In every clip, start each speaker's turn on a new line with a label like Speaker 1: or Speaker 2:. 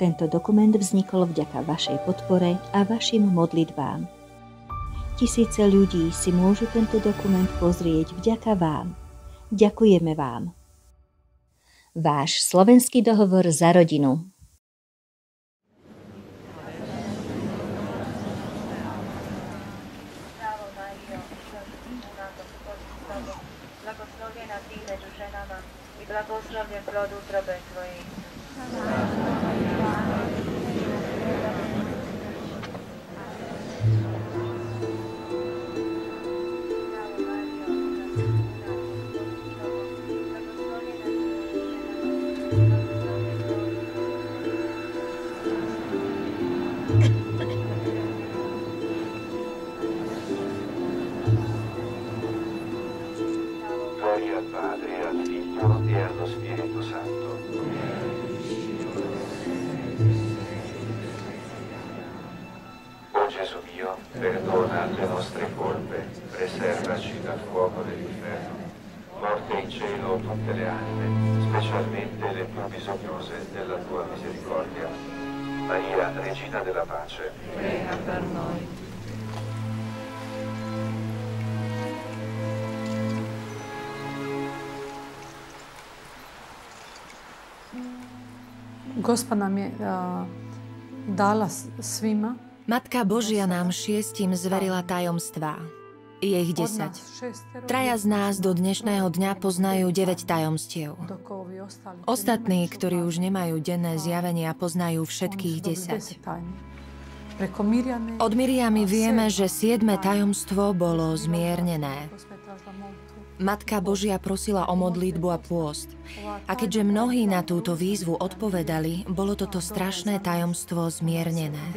Speaker 1: Tento dokument vznikol vďaka vašej podpore a vašim modlitbám. Tisíce ľudí si môžu tento dokument pozrieť vďaka vám. Ďakujeme vám. Váš slovenský dohovor za rodinu.
Speaker 2: Blagoslovená Ty medzi ženama i blagosloven plod útrobe Tvojej.
Speaker 3: Gloria tutte le anime, specialmente le più bisognose della tua misericordia. Maria, Regina della Pace,
Speaker 2: Prega per noi.
Speaker 4: Gospa nam je a, dala svima
Speaker 5: Matka Božia nám šiestim zverila tajomstvá. Je ich
Speaker 4: od
Speaker 5: 10.
Speaker 4: nás šestero,
Speaker 5: Traja z nás do dnešného dňa poznajú 9 tajomstiev. Ostatní, ktorí už nemajú denné zjavenia, poznajú všetkých
Speaker 4: dobili
Speaker 5: 10.
Speaker 4: deset tajni. Preko Mirjane
Speaker 5: Od Miriamy vieme, že siedme tajomstvo bolo zmiernené. Matka Božia prosila o modlitbu a pôst. A keďže mnohí na túto výzvu odpovedali, bolo toto strašné tajomstvo zmiernené.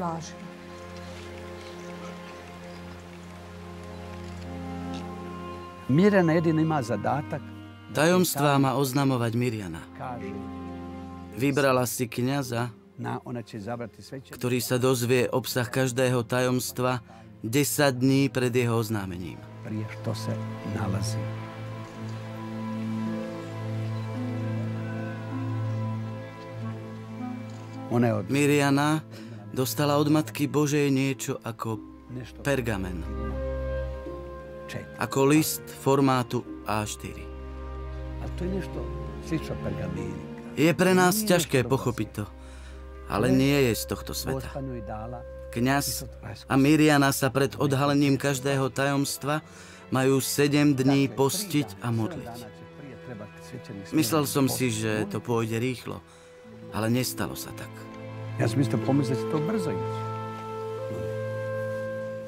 Speaker 6: Mirjana jedina ima zadatak
Speaker 7: Tajomstvá má oznamovať Mirjana. Vybrala si
Speaker 6: sveće
Speaker 7: ktorý sa dozvie obsah každého tajomstva 10 dní pred jeho oznámením.
Speaker 6: prije što se nalazi.
Speaker 7: Mirjana dostala od Matky Božej niečo ako pergamen,
Speaker 6: čeka.
Speaker 7: ako list formátu A4.
Speaker 6: A to je
Speaker 7: pre nás ťažké pochopiť to, ale nie je z tohto sveta. Kňaz a Mirjana sa pred odhalením každého tajomstva majú 7 dní postiť a modliť. Myslel som si, že to pôjde rýchlo, ale nestalo sa tak.
Speaker 6: Ja isto pomislio da će to brzo ići.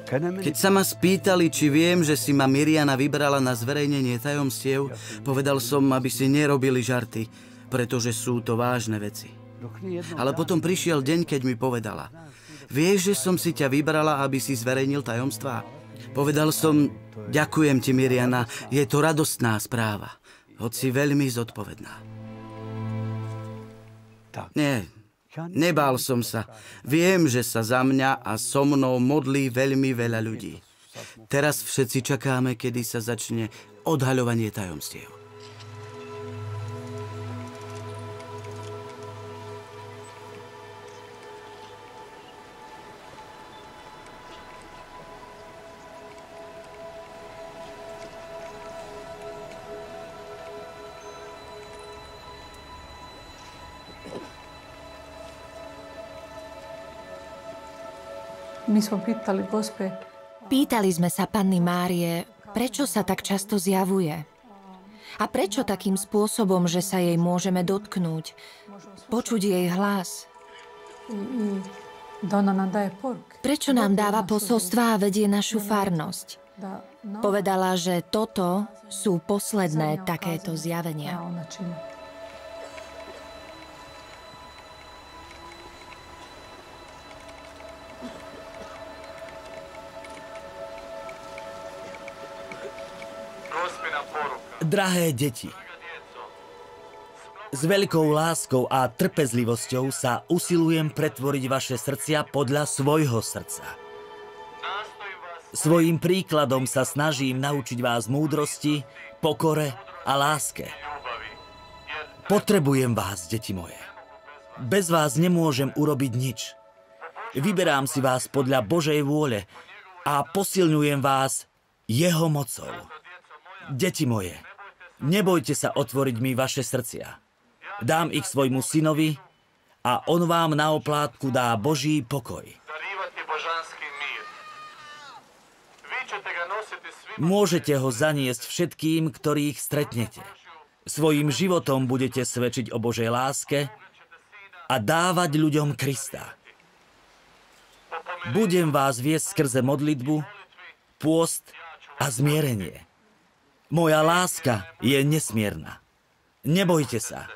Speaker 7: Keď sa ma spýtali, či viem, že si ma Miriana vybrala na zverejnenie tajomstiev, povedal som, aby si nerobili žarty, pretože sú to vážne veci.
Speaker 6: jednog
Speaker 7: Ale potom prišiel deň, keď mi povedala, vieš, že som si ťa vybrala, aby si zverejnil tajomstvá? Povedal som, ďakujem ti, Miriana, je to radostná správa, hoci veľmi zodpovedná. Nie, nebál som sa. Viem, že sa za mňa a so mnou modlí veľmi veľa ľudí. Teraz všetci čakáme, kedy sa začne odhaľovanie tajomstiev.
Speaker 4: Mi smo pitali gospe
Speaker 5: Pýtali sme sa panny Márie, prečo sa tak často zjavuje. A prečo takým spôsobom, že sa jej môžeme dotknúť, počuť jej hlas. Prečo nám dáva posolstvá a vedie našu farnosť. Povedala, že toto sú posledné takéto zjavenia.
Speaker 8: Drahé deti, s veľkou láskou a trpezlivosťou sa usilujem pretvoriť vaše srdcia podľa svojho srdca. Svojím príkladom sa snažím naučiť vás múdrosti, pokore a láske. Potrebujem vás, deti moje. Bez vás nemôžem urobiť nič. Vyberám si vás podľa Božej vôle a posilňujem vás jeho mocou. Deti moje, nebojte sa otvoriť mi vaše srdcia. Dám ich svojmu synovi a on vám na oplátku dá Boží pokoj. Môžete ho zaniesť všetkým, ktorých stretnete. Svojím životom budete svedčiť o Božej láske a dávať ľuďom Krista. Budem vás viesť skrze modlitbu, pôst a zmierenie. Moja láska je nesmierna. Nebojte sa.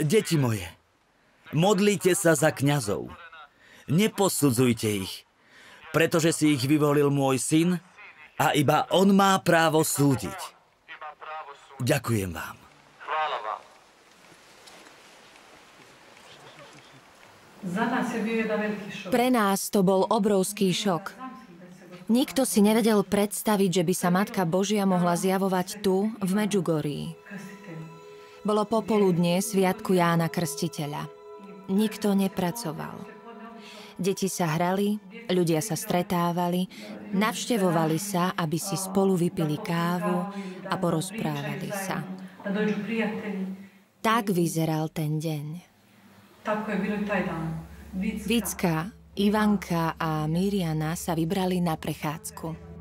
Speaker 8: Deti moje, modlite sa za kňazov. Neposudzujte ich, pretože si ich vyvolil môj syn a iba on má právo súdiť. Ďakujem vám.
Speaker 5: Pre nás to bol obrovský šok. Nikto si nevedel predstaviť, že by sa Matka Božia mohla zjavovať tu, v Medžugorí. Bolo popoludne Sviatku Jána Krstiteľa. Nikto nepracoval. Deti sa hrali, ľudia sa stretávali, navštevovali sa, aby si spolu vypili kávu a porozprávali sa. Tak vyzeral ten deň. Vicka, Ivanka a Miriana sa vybrali na prechádzku.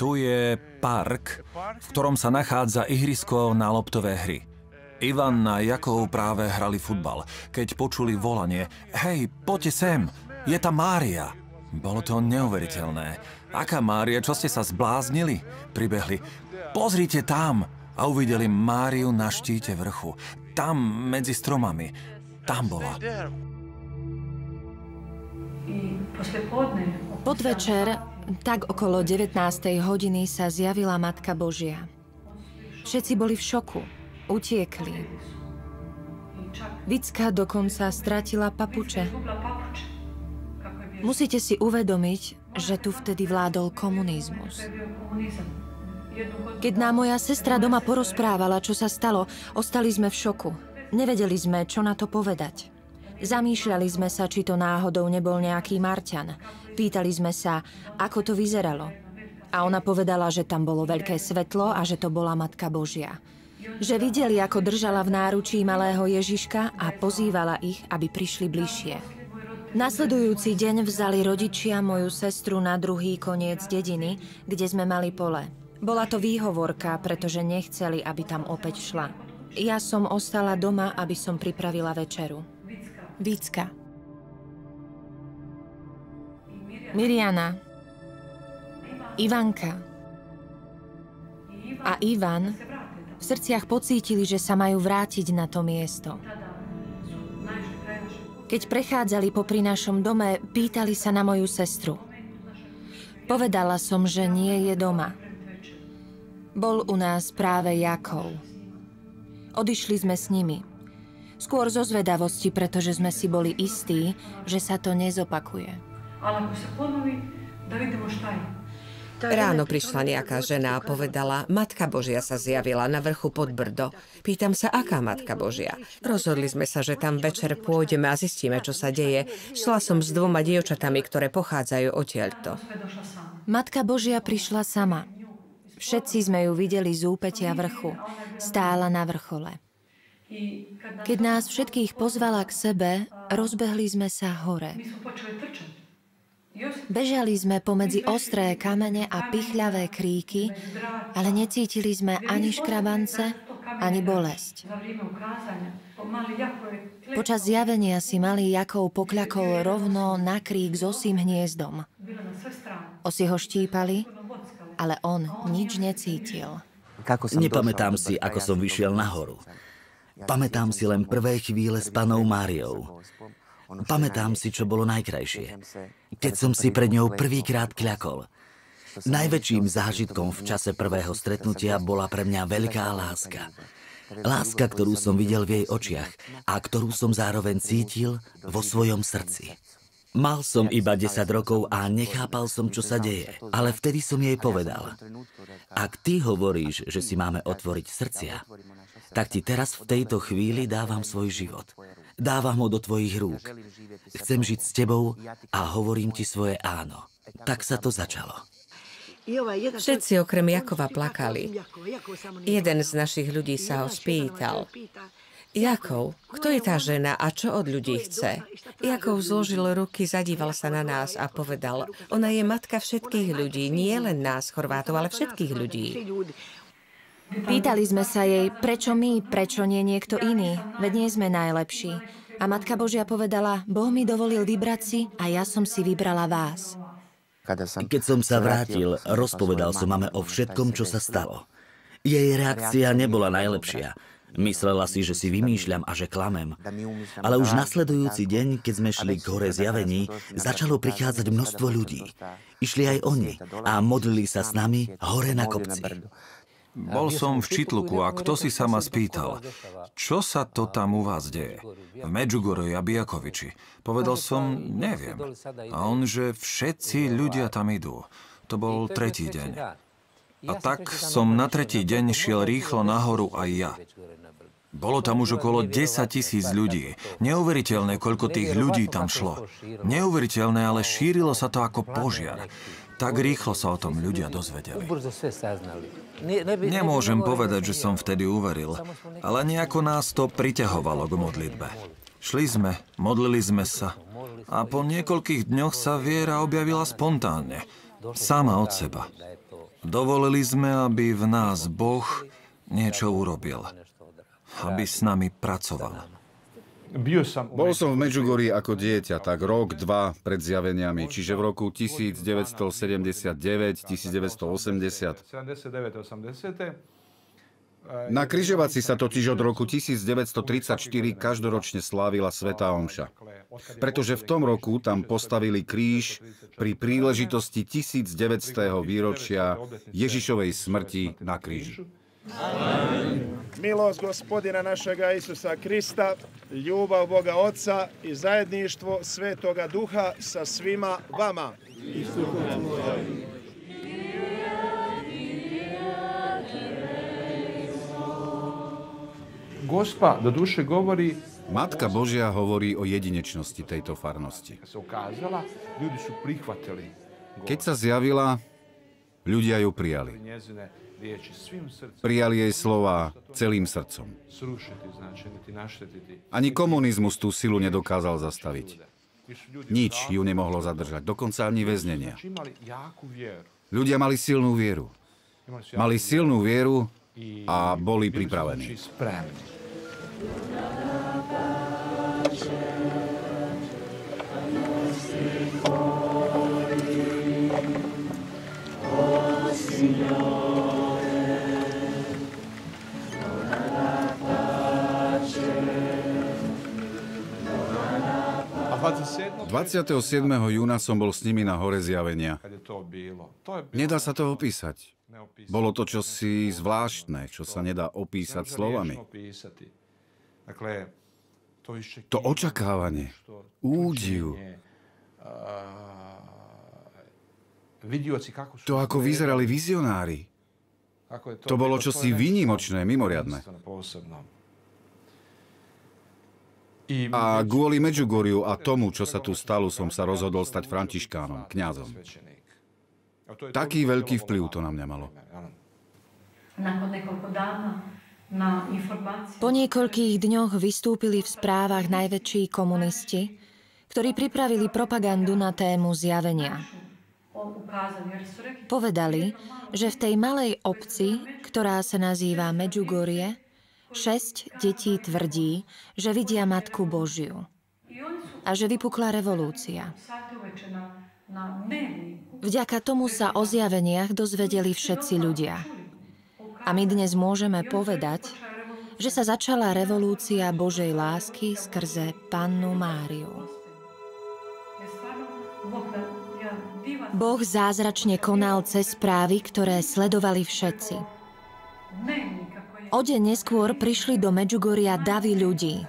Speaker 9: Tu je park, v ktorom sa nachádza ihrisko na loptové hry. Ivan a Jakov práve hrali futbal, keď počuli volanie Hej, poďte sem, je tam Mária. Bolo to neuveriteľné. Aká Mária, čo ste sa zbláznili? Pribehli. Pozrite tam! A uvideli Máriu na štíte vrchu. Tam, medzi stromami. Tam bola.
Speaker 5: Podvečer, tak okolo 19. hodiny, sa zjavila Matka Božia. Všetci boli v šoku. Utiekli. Vicka dokonca stratila papuče. Musíte si uvedomiť, že tu vtedy vládol komunizmus. Keď nám moja sestra doma porozprávala, čo sa stalo, ostali sme v šoku. Nevedeli sme, čo na to povedať. Zamýšľali sme sa, či to náhodou nebol nejaký Marťan. Pýtali sme sa, ako to vyzeralo. A ona povedala, že tam bolo veľké svetlo a že to bola Matka Božia. Že videli, ako držala v náručí malého Ježiška a pozývala ich, aby prišli bližšie. Nasledujúci deň vzali rodičia moju sestru na druhý koniec dediny, kde sme mali pole. Bola to výhovorka, pretože nechceli, aby tam opäť šla. Ja som ostala doma, aby som pripravila večeru. Vícka. Miriana. Ivanka. A Ivan v srdciach pocítili, že sa majú vrátiť na to miesto. Keď prechádzali popri našom dome, pýtali sa na moju sestru. Povedala som, že nie je doma. Bol u nás práve Jakov. Odišli sme s nimi. Skôr zo zvedavosti, pretože sme si boli istí, že sa to nezopakuje.
Speaker 10: Ráno prišla nejaká žena a povedala, Matka Božia sa zjavila na vrchu pod Brdo. Pýtam sa, aká Matka Božia? Rozhodli sme sa, že tam večer pôjdeme a zistíme, čo sa deje. Šla som s dvoma dievčatami, ktoré pochádzajú odtiaľto.
Speaker 5: Matka Božia prišla sama. Všetci sme ju videli z úpetia vrchu. Stála na vrchole. Keď nás všetkých pozvala k sebe, rozbehli sme sa hore. Bežali sme pomedzi ostré kamene a pichľavé kríky, ale necítili sme ani škrabance, ani bolesť. Počas zjavenia si malý Jakov pokľakol rovno na krík s osým hniezdom. Osi ho štípali, ale on nič necítil.
Speaker 8: Nepamätám si, ako som vyšiel nahoru. Pamätám si len prvé chvíle s panou Máriou. Pamätám si, čo bolo najkrajšie. Keď som si pred ňou prvýkrát kľakol. Najväčším zážitkom v čase prvého stretnutia bola pre mňa veľká láska. Láska, ktorú som videl v jej očiach a ktorú som zároveň cítil vo svojom srdci. Mal som iba 10 rokov a nechápal som, čo sa deje. Ale vtedy som jej povedal, ak ty hovoríš, že si máme otvoriť srdcia, tak ti teraz v tejto chvíli dávam svoj život. Dávam ho do tvojich rúk. Chcem žiť s tebou a hovorím ti svoje áno. Tak sa to začalo.
Speaker 10: Všetci okrem Jakova plakali. Jeden z našich ľudí sa ho spýtal. Jakov, kto je tá žena a čo od ľudí chce? Jakov zložil ruky, zadíval sa na nás a povedal, ona je matka všetkých ľudí, nie len nás, Chorvátov, ale všetkých ľudí.
Speaker 5: Pýtali sme sa jej, prečo my, prečo nie niekto iný, veď nie sme najlepší. A Matka Božia povedala, Boh mi dovolil vybrať si a ja som si vybrala vás.
Speaker 8: Keď som sa vrátil, rozpovedal som mame o všetkom, čo sa stalo. Jej reakcia nebola najlepšia. Myslela si, že si vymýšľam a že klamem. Ale už nasledujúci deň, keď sme šli k hore zjavení, začalo prichádzať množstvo ľudí. Išli aj oni a modlili sa s nami hore na kopci.
Speaker 9: Bol som v Čitluku a kto si sa ma spýtal, čo sa to tam u vás deje? V Medžugorje a Bijakoviči. Povedal som, neviem. A on, že všetci ľudia tam idú. To bol tretí deň. A tak som na tretí deň šiel rýchlo nahoru aj ja. Bolo tam už okolo 10 tisíc ľudí. Neuveriteľné, koľko tých ľudí tam šlo. Neuveriteľné, ale šírilo sa to ako požiar. Tak rýchlo sa o tom ľudia dozvedeli. Nemôžem povedať, že som vtedy uveril, ale nejako nás to priťahovalo k modlitbe. Šli sme, modlili sme sa a po niekoľkých dňoch sa viera objavila spontánne, sama od seba. Dovolili sme, aby v nás Boh niečo urobil aby s nami pracoval.
Speaker 11: Bol som v Medžugorí ako dieťa, tak rok, dva pred zjaveniami, čiže v roku 1979, 1980. Na kryžovaci sa totiž od roku 1934 každoročne slávila Svetá Omša. Pretože v tom roku tam postavili kríž pri príležitosti 1900. výročia Ježišovej smrti na kríži.
Speaker 12: Milost gospodina našega Isusa Krista, ljubav Boga Oca i zajedništvo Svetoga Duha sa svima vama.
Speaker 11: Gospa do duše govori Matka Božia hovorí o jedinečnosti tejto farnosti. Keď sa zjavila, ľudia ju prijali. Prijali jej slova celým srdcom. Ani komunizmus tú silu nedokázal zastaviť. Nič ju nemohlo zadržať, dokonca ani väznenia. Ľudia mali silnú vieru. Mali silnú vieru a boli pripravení. 27. júna som bol s nimi na hore zjavenia. Nedá sa to opísať. Bolo to čosi zvláštne, čo sa nedá opísať slovami. To očakávanie, údiv, to, ako vyzerali vizionári, to bolo čosi výnimočné, mimoriadne. A kvôli Medžugoriu a tomu, čo sa tu stalo, som sa rozhodol stať františkánom, kňazom. Taký veľký vplyv to na mňa malo.
Speaker 5: Po niekoľkých dňoch vystúpili v správach najväčší komunisti, ktorí pripravili propagandu na tému zjavenia. Povedali, že v tej malej obci, ktorá sa nazýva Medžugorie, Šesť detí tvrdí, že vidia Matku Božiu a že vypukla revolúcia. Vďaka tomu sa o zjaveniach dozvedeli všetci ľudia. A my dnes môžeme povedať, že sa začala revolúcia Božej lásky skrze Pannu Máriu. Boh zázračne konal cez správy, ktoré sledovali všetci. O deň neskôr prišli do Medžugoria davy ľudí.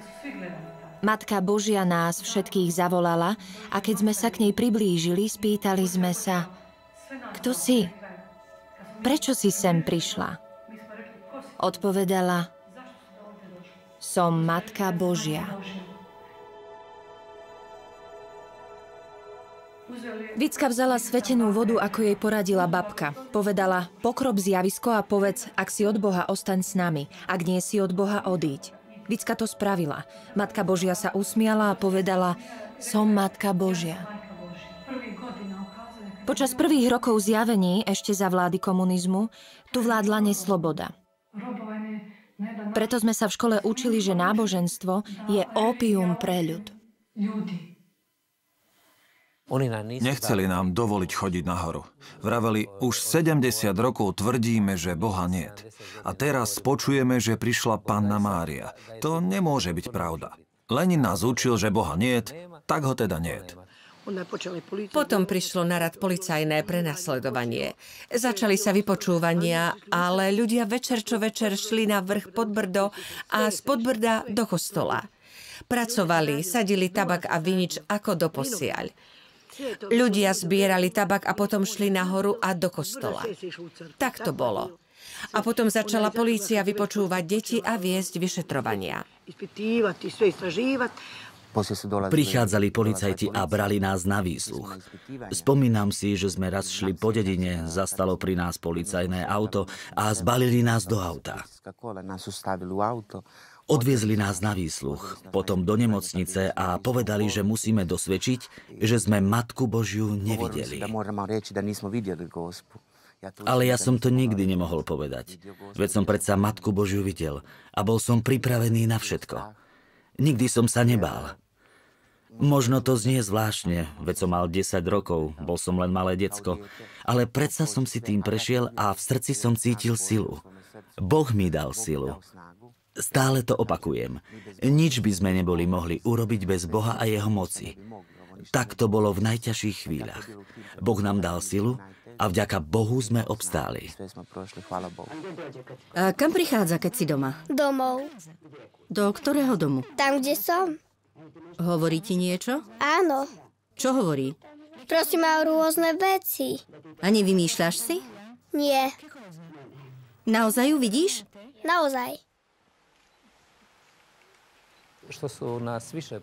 Speaker 5: Matka Božia nás všetkých zavolala a keď sme sa k nej priblížili, spýtali sme sa, kto si? Prečo si sem prišla? Odpovedala, som Matka Božia. Vicka vzala svetenú vodu, ako jej poradila babka. Povedala, pokrop zjavisko a povedz, ak si od Boha, ostaň s nami. Ak nie si od Boha, odíď. Vicka to spravila. Matka Božia sa usmiala a povedala, som Matka Božia. Počas prvých rokov zjavení, ešte za vlády komunizmu, tu vládla nesloboda. Preto sme sa v škole učili, že náboženstvo je ópium pre ľud.
Speaker 9: Nechceli nám dovoliť chodiť nahoru. Vraveli, už 70 rokov tvrdíme, že Boha niet. A teraz počujeme, že prišla Panna Mária. To nemôže byť pravda. Lenin nás učil, že Boha niet, tak ho teda niet.
Speaker 10: Potom prišlo na rad policajné prenasledovanie. Začali sa vypočúvania, ale ľudia večer čo večer šli na vrch pod Brdo a z Podbrda do kostola. Pracovali, sadili tabak a vinič ako do posiaľ. Ľudia zbierali tabak a potom šli nahoru a do kostola. Tak to bolo. A potom začala polícia vypočúvať deti a viesť vyšetrovania.
Speaker 8: Prichádzali policajti a brali nás na výsluch. Spomínam si, že sme raz šli po dedine, zastalo pri nás policajné auto a zbalili nás do auta. Odviezli nás na výsluch, potom do nemocnice a povedali, že musíme dosvedčiť, že sme Matku Božiu nevideli. Ale ja som to nikdy nemohol povedať, veď som predsa Matku Božiu videl a bol som pripravený na všetko. Nikdy som sa nebál. Možno to znie zvláštne, veď som mal 10 rokov, bol som len malé decko, ale predsa som si tým prešiel a v srdci som cítil silu. Boh mi dal silu. Stále to opakujem. Nič by sme neboli mohli urobiť bez Boha a jeho moci. Tak to bolo v najťažších chvíľach. Boh nám dal silu a vďaka Bohu sme obstáli.
Speaker 13: A kam prichádza, keď si doma?
Speaker 14: Domov.
Speaker 13: Do ktorého domu?
Speaker 14: Tam, kde som.
Speaker 13: Hovorí ti niečo?
Speaker 14: Áno.
Speaker 13: Čo hovorí?
Speaker 14: Prosím ma o rôzne veci.
Speaker 13: A nevymýšľaš si?
Speaker 14: Nie.
Speaker 13: Naozaj ju vidíš?
Speaker 14: Naozaj.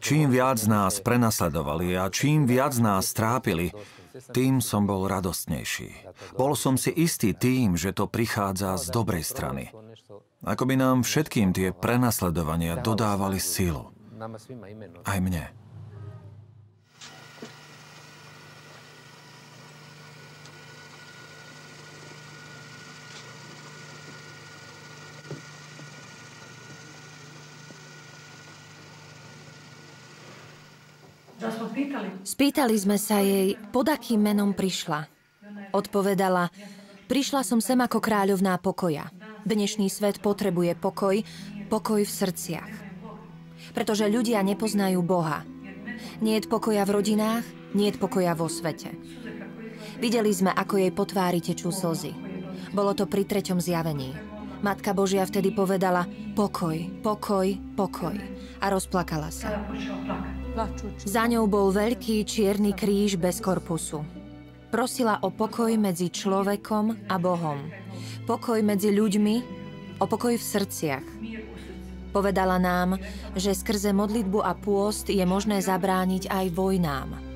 Speaker 9: Čím viac nás prenasledovali a čím viac nás trápili, tým som bol radostnejší. Bol som si istý tým, že to prichádza z dobrej strany. Ako by nám všetkým tie prenasledovania dodávali silu. Aj mne.
Speaker 5: Spýtali sme sa jej, pod akým menom prišla. Odpovedala, prišla som sem ako kráľovná pokoja. Dnešný svet potrebuje pokoj, pokoj v srdciach. Pretože ľudia nepoznajú Boha. Nie je pokoja v rodinách, nie je pokoja vo svete. Videli sme, ako jej po tvári tečú slzy. Bolo to pri treťom zjavení. Matka Božia vtedy povedala pokoj, pokoj, pokoj a rozplakala sa. Za ňou bol veľký čierny kríž bez korpusu. Prosila o pokoj medzi človekom a Bohom. Pokoj medzi ľuďmi, o pokoj v srdciach. Povedala nám, že skrze modlitbu a pôst je možné zabrániť aj vojnám.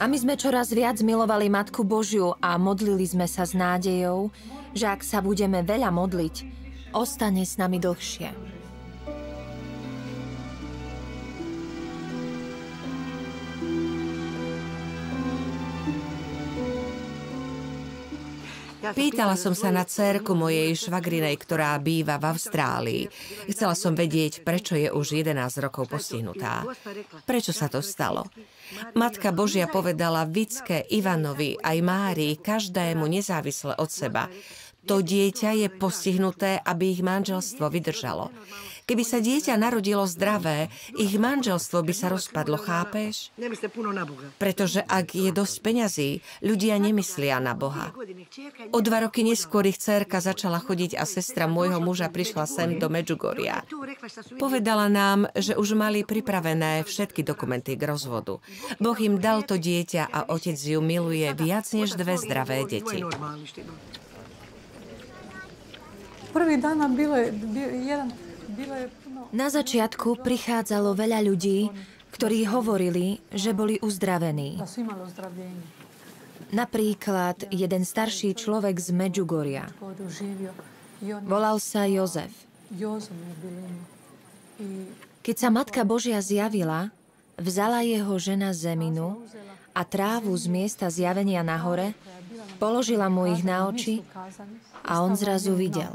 Speaker 5: A my sme čoraz viac milovali Matku Božiu a modlili sme sa s nádejou, že ak sa budeme veľa modliť, ostane s nami dlhšie.
Speaker 10: Pýtala som sa na cerku mojej švagrinej, ktorá býva v Austrálii. Chcela som vedieť, prečo je už 11 rokov postihnutá. Prečo sa to stalo? Matka Božia povedala Vicke, Ivanovi aj Márii, každému nezávisle od seba. To dieťa je postihnuté, aby ich manželstvo vydržalo. Keby sa dieťa narodilo zdravé, ich manželstvo by sa rozpadlo, chápeš? Pretože ak je dosť peňazí, ľudia nemyslia na Boha. O dva roky neskôr ich dcerka začala chodiť a sestra môjho muža prišla sem do Medžugoria. Povedala nám, že už mali pripravené všetky dokumenty k rozvodu. Boh im dal to dieťa a otec ju miluje viac než dve zdravé deti.
Speaker 4: Prvi dana bile, bile
Speaker 5: Na začiatku prichádzalo veľa ľudí, ktorí hovorili, že boli uzdravení. Napríklad jeden starší človek z Medžugoria. Volal sa Jozef. Keď sa Matka Božia zjavila, vzala jeho žena zeminu a trávu z miesta zjavenia na hore, položila mu ich na oči a on zrazu videl.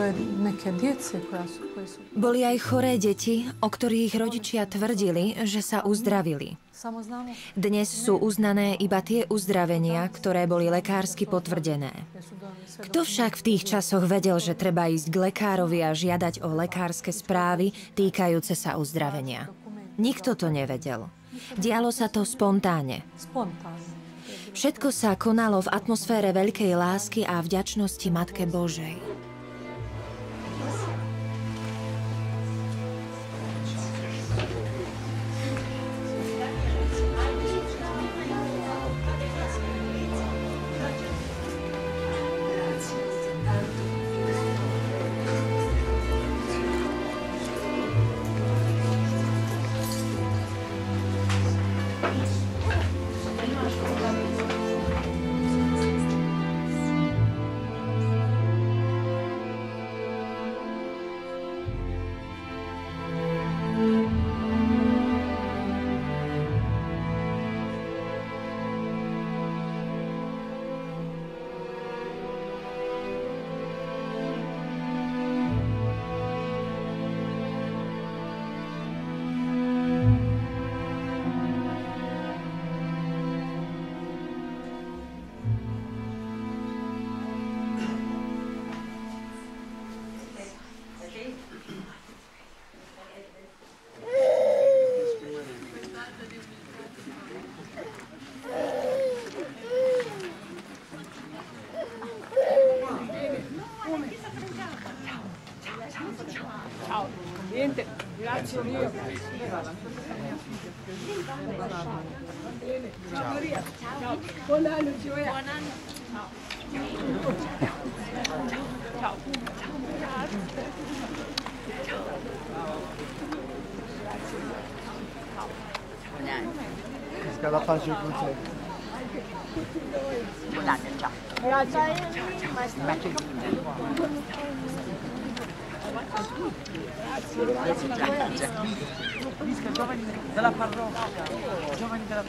Speaker 4: Bilo je neke djece koja su, koje su
Speaker 5: Boli aj choré deti, o ktorých rodičia tvrdili, že sa uzdravili. Dnes sú uznané iba tie uzdravenia, ktoré boli lekársky potvrdené. Kto však v tých časoch vedel, že treba ísť k lekárovi a žiadať o lekárske správy týkajúce sa uzdravenia? Nikto to nevedel. Dialo sa to
Speaker 4: spontano.
Speaker 5: Všetko sa konalo v atmosfére veľkej lásky a vďačnosti Matke Božej.
Speaker 15: Scala faccio con te.
Speaker 16: Della parrocchia, giovani della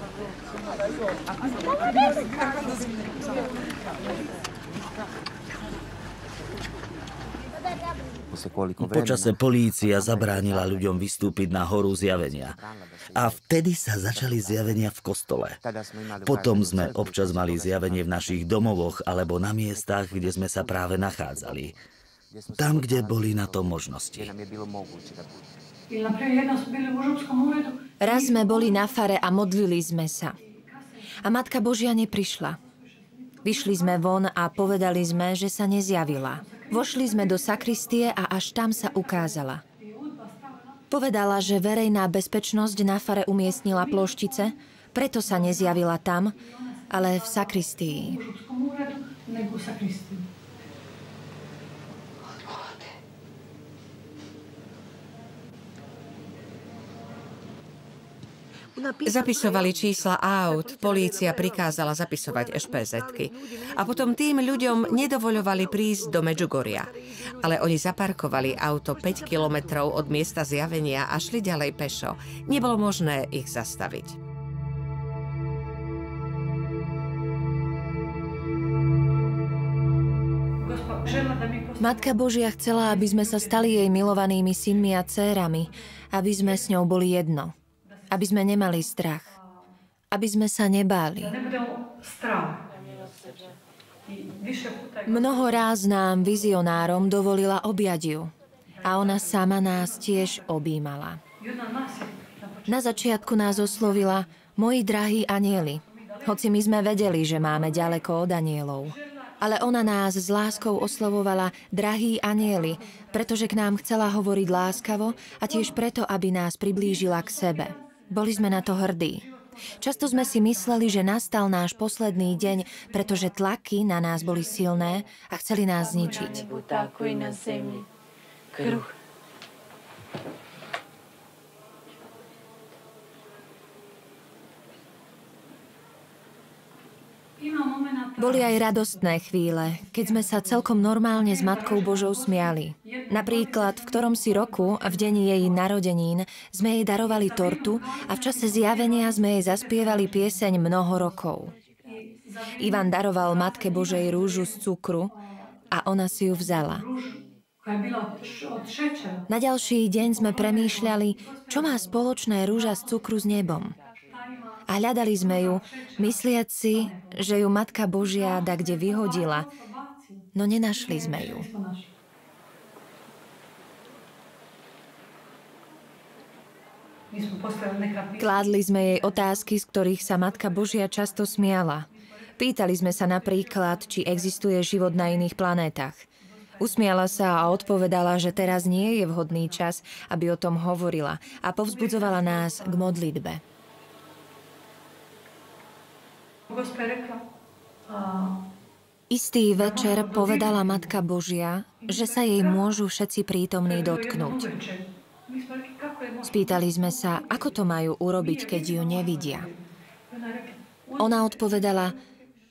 Speaker 8: polícia zabránila ľuďom vystúpiť na horu zjavenia. A vtedy sa začali zjavenia v kostole. Potom sme občas mali zjavenie v našich domovoch alebo na miestach, kde sme sa práve nachádzali. Tam, kde boli na to možnosti.
Speaker 5: Raz sme boli na fare a modlili sme sa. A Matka Božia neprišla. Vyšli sme von a povedali sme, že sa nezjavila. Vošli sme do sakristie a až tam sa ukázala. Povedala, že verejná bezpečnosť na fare umiestnila ploštice, preto sa nezjavila tam, ale v sakristii.
Speaker 10: Zapisovali čísla aut, polícia prikázala zapisovať ešpezetky. A potom tým ľuďom nedovoľovali prísť do Medžugoria. Ale oni zaparkovali auto 5 kilometrov od miesta zjavenia a šli ďalej pešo. Nebolo možné ich zastaviť.
Speaker 5: Matka Božia chcela, aby sme sa stali jej milovanými synmi a dcérami, aby sme s ňou boli jedno, aby sme nemali strach, aby sme sa nebáli. Mnoho ráz nám, vizionárom, dovolila objať ju a ona sama nás tiež objímala. Na začiatku nás oslovila moji drahí anieli, hoci my sme vedeli, že máme ďaleko od anielov. Ale ona nás s láskou oslovovala drahí anieli, pretože k nám chcela hovoriť láskavo a tiež preto, aby nás priblížila k sebe. Boli sme na to hrdí. Často sme si mysleli, že nastal náš posledný deň, pretože tlaky na nás boli silné a chceli nás zničiť. Boli aj radostné chvíle, keď sme sa celkom normálne s Matkou Božou smiali. Napríklad v ktorom si roku, v deň jej narodenín, sme jej darovali tortu a v čase zjavenia sme jej zaspievali pieseň mnoho rokov. Ivan daroval Matke Božej rúžu z cukru a ona si ju vzala. Na ďalší deň sme premýšľali, čo má spoločné rúža z cukru s nebom a hľadali sme ju, mysliať si, že ju Matka Božia da kde vyhodila, no nenašli sme ju. Kládli sme jej otázky, z ktorých sa Matka Božia často smiala. Pýtali sme sa napríklad, či existuje život na iných planétach. Usmiala sa a odpovedala, že teraz nie je vhodný čas, aby o tom hovorila a povzbudzovala nás k modlitbe. Istý večer povedala Matka Božia, že sa jej môžu všetci prítomní dotknúť. Spýtali sme sa, ako to majú urobiť, keď ju nevidia. Ona odpovedala,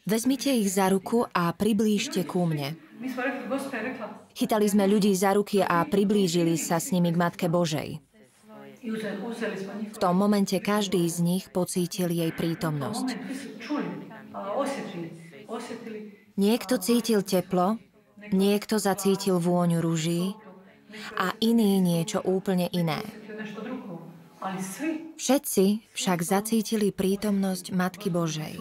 Speaker 5: vezmite ich za ruku a priblížte ku mne. Chytali sme ľudí za ruky a priblížili sa s nimi k Matke Božej. V tom momente každý z nich pocítil jej prítomnosť. Niekto cítil teplo, niekto zacítil vôňu rúží a iný niečo úplne iné. Všetci však zacítili prítomnosť Matky Božej.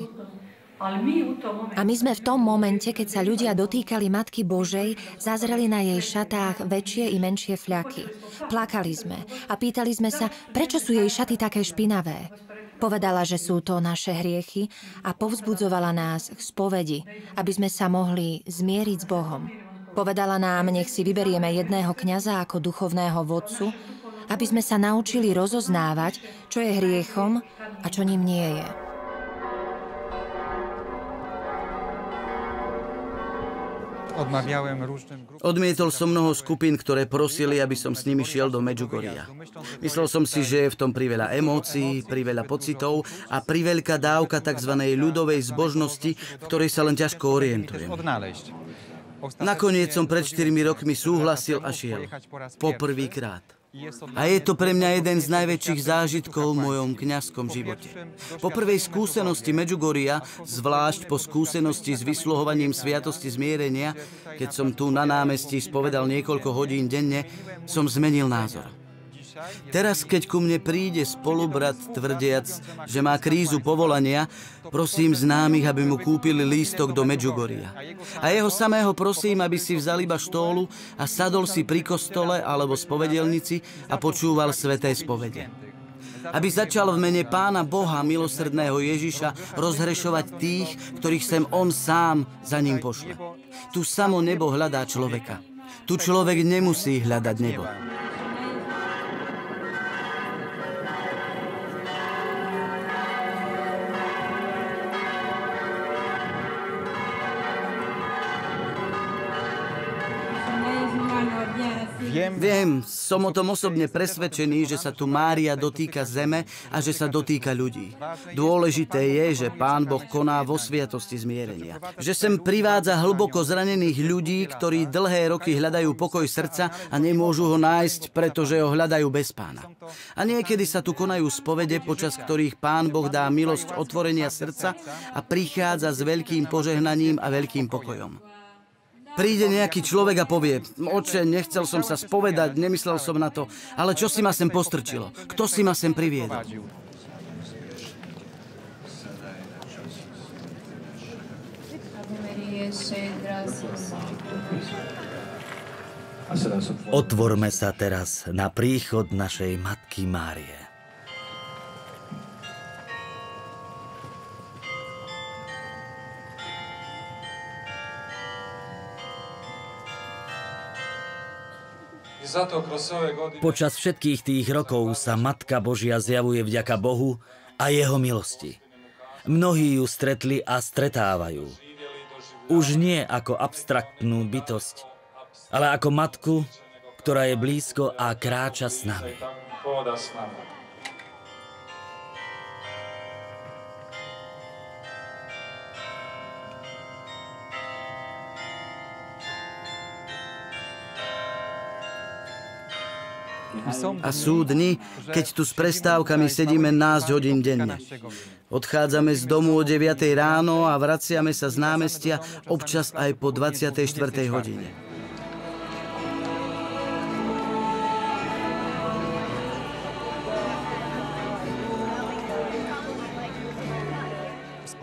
Speaker 5: A my sme v tom momente, keď sa ľudia dotýkali Matky Božej, zazreli na jej šatách väčšie i menšie fľaky. Plakali sme a pýtali sme sa, prečo sú jej šaty také špinavé. Povedala, že sú to naše hriechy a povzbudzovala nás k spovedi, aby sme sa mohli zmieriť s Bohom. Povedala nám, nech si vyberieme jedného kňaza ako duchovného vodcu, aby sme sa naučili rozoznávať, čo je hriechom a čo ním nie je.
Speaker 7: Odmietol som mnoho skupín, ktoré prosili, aby som s nimi šiel do Medžugoria. Myslel som si, že je v tom priveľa emócií, priveľa pocitov a priveľká dávka tzv. ľudovej zbožnosti, v ktorej sa len ťažko orientujem. Nakoniec som pred 4 rokmi súhlasil a šiel. Poprvýkrát. A je to pre mňa jeden z najväčších zážitkov v mojom kňazskom živote. Po prvej skúsenosti Medžugoria, zvlášť po skúsenosti s vysluhovaním sviatosti zmierenia, keď som tu na námestí spovedal niekoľko hodín denne, som zmenil názor. Teraz, keď ku mne príde spolubrat tvrdiac, že má krízu povolania, prosím známych, aby mu kúpili lístok do Medžugoria. A jeho samého prosím, aby si vzal iba štólu a sadol si pri kostole alebo spovedelnici a počúval sveté spovede. Aby začal v mene Pána Boha, milosrdného Ježiša, rozhrešovať tých, ktorých sem On sám za ním pošle. Tu samo nebo hľadá človeka. Tu človek nemusí hľadať nebo. Viem, som o tom osobne presvedčený, že sa tu Mária dotýka zeme a že sa dotýka ľudí. Dôležité je, že Pán Boh koná vo sviatosti zmierenia. Že sem privádza hlboko zranených ľudí, ktorí dlhé roky hľadajú pokoj srdca a nemôžu ho nájsť, pretože ho hľadajú bez pána. A niekedy sa tu konajú spovede, počas ktorých Pán Boh dá milosť otvorenia srdca a prichádza s veľkým požehnaním a veľkým pokojom. Príde nejaký človek a povie, oče, nechcel som sa spovedať, nemyslel som na to, ale čo si ma sem postrčilo? Kto si ma sem priviedol?
Speaker 8: Otvorme sa teraz na príchod našej Matky Márie. Počas všetkých tých rokov sa Matka Božia zjavuje vďaka Bohu a Jeho milosti. Mnohí ju stretli a stretávajú. Už nie ako abstraktnú bytosť, ale ako matku, ktorá je blízko a kráča s nami.
Speaker 7: A sú dni, keď tu s prestávkami sedíme nás hodín denne. Odchádzame z domu o 9 ráno a vraciame sa z námestia občas aj po 24. hodine.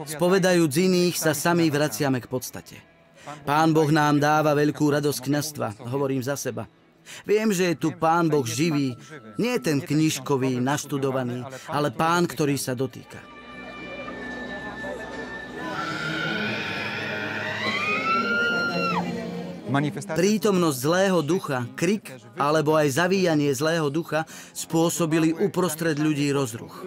Speaker 7: Spovedajúc iných sa sami vraciame k podstate. Pán Boh nám dáva veľkú radosť kňastva, hovorím za seba. Viem, že je tu Pán Boh živý, nie ten knižkový, naštudovaný, ale Pán, ktorý sa dotýka. Prítomnosť zlého ducha, krik alebo aj zavíjanie zlého ducha spôsobili uprostred ľudí rozruch.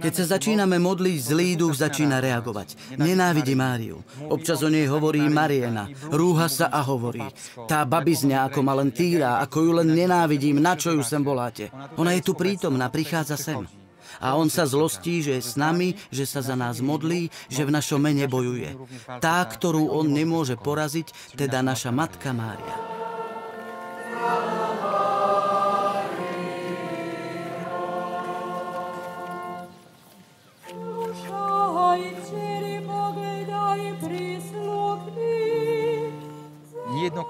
Speaker 7: Keď sa začíname modliť, zlý duch začína reagovať. Nenávidí Máriu. Občas o nej hovorí Mariena. Rúha sa a hovorí. Tá babizňa ako ma len týra, ako ju len nenávidím, na čo ju sem voláte. Ona je tu prítomná, prichádza sem. A on sa zlostí, že je s nami, že sa za nás modlí, že v našom mene bojuje. Tá, ktorú on nemôže poraziť, teda naša Matka Mária.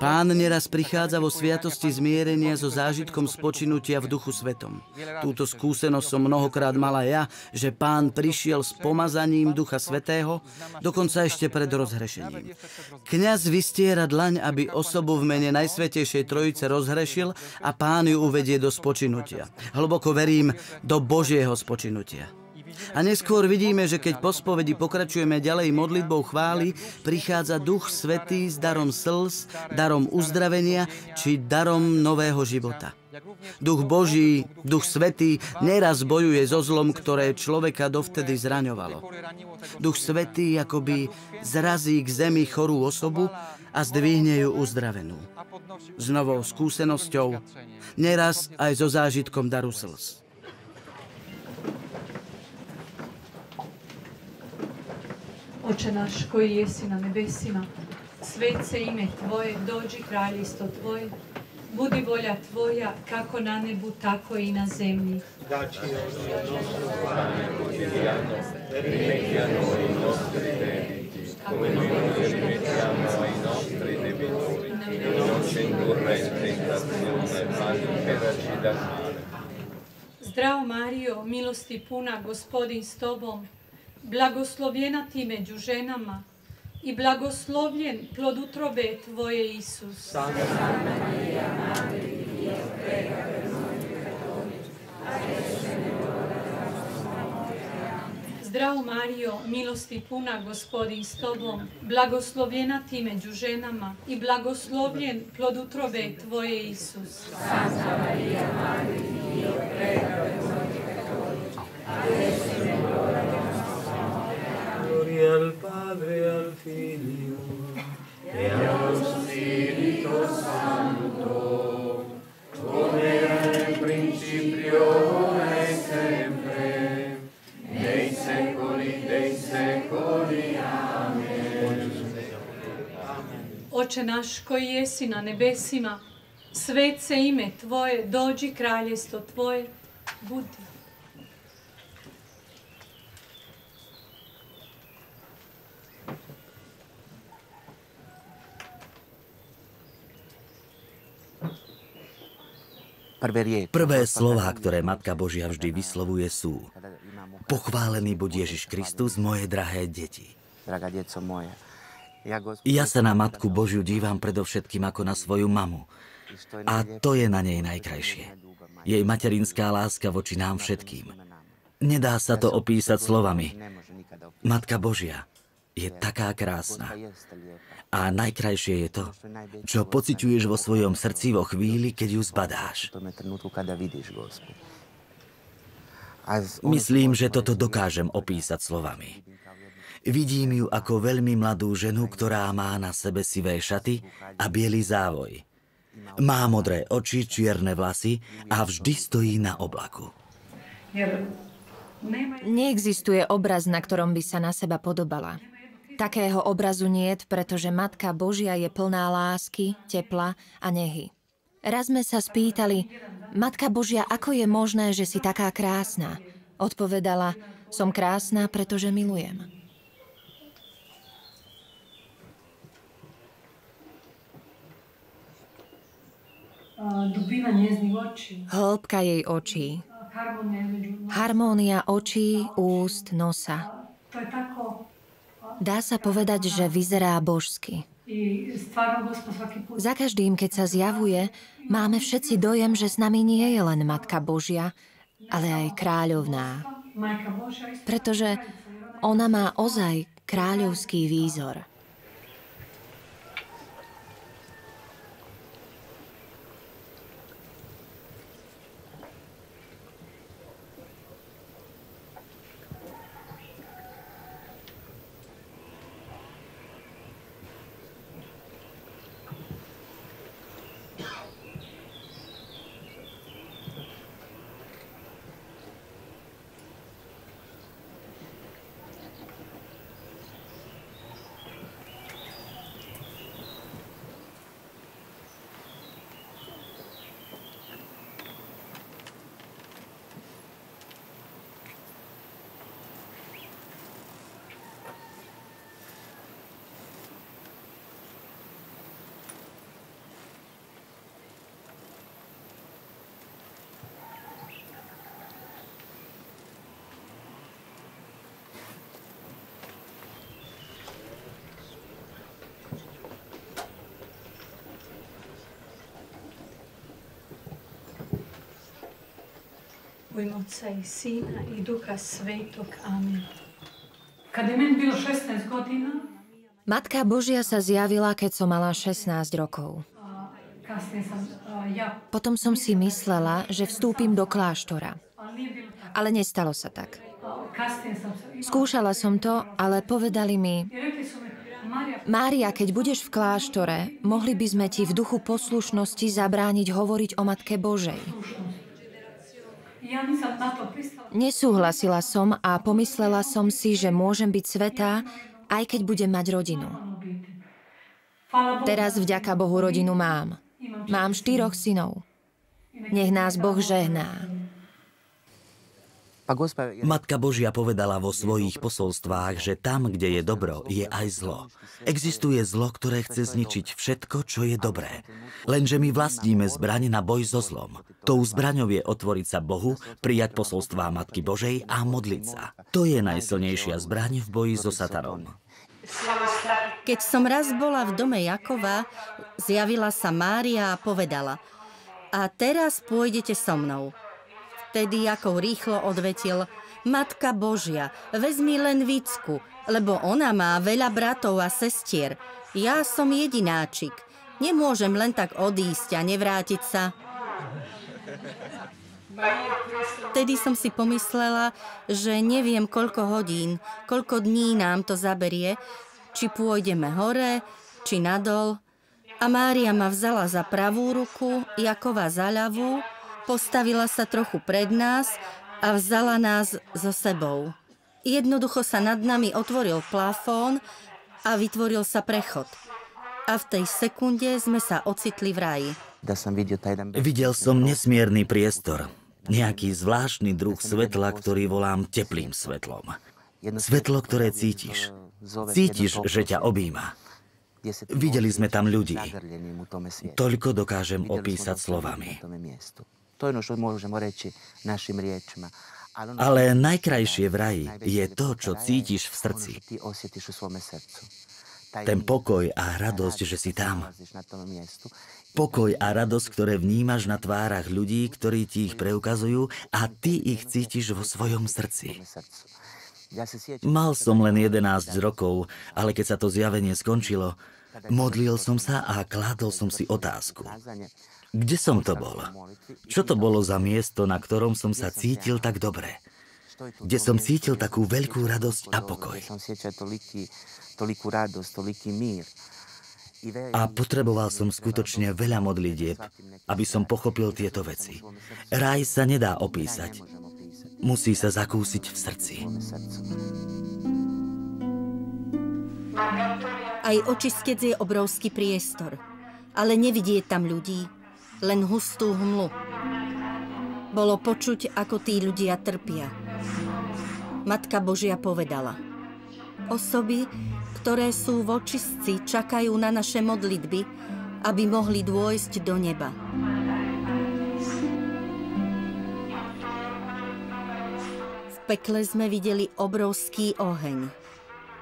Speaker 7: Pán neraz prichádza vo sviatosti zmierenia so zážitkom spočinutia v duchu svetom. Túto skúsenosť som mnohokrát mala ja, že pán prišiel s pomazaním ducha svetého, dokonca ešte pred rozhrešením. Kňaz vystiera dlaň, aby osobu v mene Najsvetejšej Trojice rozhrešil a pán ju uvedie do spočinutia. Hlboko verím, do Božieho spočinutia. A neskôr vidíme, že keď po spovedi pokračujeme ďalej modlitbou chvály, prichádza Duch Svetý s darom slz, darom uzdravenia či darom nového života. Duch Boží, Duch Svetý neraz bojuje so zlom, ktoré človeka dovtedy zraňovalo. Duch Svetý akoby zrazí k zemi chorú osobu a zdvihne ju uzdravenú. S novou skúsenosťou, neraz aj so zážitkom daru slz.
Speaker 4: Oče naš koji jesi na nebesima, svet se ime Tvoje, dođi kraljestvo Tvoje, budi volja Tvoja kako na nebu, tako i na zemlji. Noi come noi rimettiamo ai nostri debitori, e non ci indurre in tentazione, ma liberaci dal male. Zdravo Mario, milosti puna, gospodin s Tobom, blagoslovljena ti među ženama i blagoslovljen plod utrobe Tvoje, Isus. Santa Maria, Madre di Dio, prega per noi peccatori, adesso e. Zdravo Mario, milosti puna, gospodin s Tobom, blagoslovljena ti među ženama i blagoslovljen plod utrobe Tvoje, Isus. Santa Maria, Madre di Dio, prega per noi peccatori, adesso e
Speaker 17: Gloria al Padre, al Figlio e allo Spirito Santo, come era nel principio, ora e sempre, nei secoli dei secoli. Amen.
Speaker 4: Oče naš koji jesi na nebesima, svet se ime Tvoje, dođi kraljestvo Tvoje, budi
Speaker 8: Prvé slová, ktoré Matka Božia vždy vyslovuje sú Pochválený buď Ježiš Kristus, moje drahé deti. Ja sa na Matku Božiu dívam predovšetkým ako na svoju mamu. A to je na nej najkrajšie. Jej materinská láska voči nám všetkým. Nedá sa to opísať slovami. Matka Božia je taká krásna. A najkrajšie je to, čo pociťuješ vo svojom srdci vo chvíli, keď ju zbadáš. Myslím, že toto dokážem opísať slovami. Vidím ju ako veľmi mladú ženu, ktorá má na sebe sivé šaty a biely závoj. Má modré oči, čierne vlasy a vždy stojí na oblaku.
Speaker 5: Neexistuje obraz, na ktorom by sa na seba podobala. Takého obrazu niet, pretože Matka Božia je plná lásky, tepla a nehy. Raz sme sa spýtali, Matka Božia, ako je možné, že si taká krásna? Odpovedala, som krásna, pretože milujem. Hĺbka jej očí, harmónia očí, úst, nosa.
Speaker 4: To je tako
Speaker 5: Dá sa povedať, že vyzerá božsky. Za každým, keď sa zjavuje, máme všetci dojem, že s nami nie je len Matka Božia, ale aj kráľovná. Pretože ona má ozaj kráľovský výzor.
Speaker 4: Ime Otca i Sina i Duha Svetog. Amen. Kad je meni bilo 16 godina,
Speaker 5: Matka Božia sa zjavila, keď som mala 16 rokov. Potom som si myslela, že vstúpim do kláštora. Ale nestalo sa tak. Skúšala som to, ale povedali mi, Mária, keď budeš v kláštore, mohli by sme ti v duchu poslušnosti zabrániť hovoriť o Matke Božej.
Speaker 4: ja nisam na to pristala.
Speaker 5: Nesúhlasila som a pomyslela som si, že môžem byť svetá, aj keď budem mať rodinu. Teraz vďaka Bohu rodinu mám. Mám štyroch synov. Nech nás Boh žehná.
Speaker 8: Matka Božia povedala vo svojich posolstvách, že tam, kde je dobro, je aj zlo. Existuje zlo, ktoré chce zničiť všetko, čo je dobré. Lenže my vlastníme zbraň na boj so zlom. Tou zbraňou je otvoriť sa Bohu, prijať posolstvá Matky Božej a modliť sa. To je najsilnejšia zbraň v boji so satanom.
Speaker 13: Keď som raz bola v dome Jakova, zjavila sa Mária a povedala A teraz pôjdete so mnou. Vtedy Jakov rýchlo odvetil Matka Božia, vezmi len Vicku, lebo ona má veľa bratov a sestier. Ja som jedináčik. Nemôžem len tak odísť a nevrátiť sa. Vtedy som si pomyslela, že neviem koľko hodín, koľko dní nám to zaberie, či pôjdeme hore, či nadol. A Mária ma vzala za pravú ruku, Jakova za ľavú, postavila sa trochu pred nás a vzala nás so sebou. Jednoducho sa nad nami otvoril plafón a vytvoril sa prechod. A v tej sekunde sme sa ocitli v raji.
Speaker 8: Videl som nesmierny priestor. Nejaký zvláštny druh svetla, ktorý volám teplým svetlom. Svetlo, ktoré cítiš. Cítiš, že ťa objíma. Videli sme tam ľudí. Toľko dokážem opísať slovami.
Speaker 18: To je ono što možemo reći našim riječima.
Speaker 8: Ale najkrajšie v raji je to, čo cítiš v srdci. Ten pokoj a radosť, že si tam. Pokoj a radosť, ktoré vnímaš na tvárach ľudí, ktorí ti ich preukazujú a ty ich cítiš vo svojom srdci. Mal som len 11 rokov, ale keď sa to zjavenie skončilo, modlil som sa a kládol som si otázku. Kde som to bol? Čo to bolo za miesto, na ktorom som sa cítil tak dobre? Kde som cítil takú veľkú radosť a pokoj? A potreboval som skutočne veľa modlitieb, aby som pochopil tieto veci. Raj sa nedá opísať. Musí sa zakúsiť v srdci.
Speaker 13: Aj očiskec je obrovský priestor, ale nevidieť tam ľudí, len hustú hmlu. Bolo počuť, ako tí ľudia trpia. Matka Božia povedala, osoby, ktoré sú v očistci, čakajú na naše modlitby, aby mohli dôjsť do neba. V pekle sme videli obrovský oheň.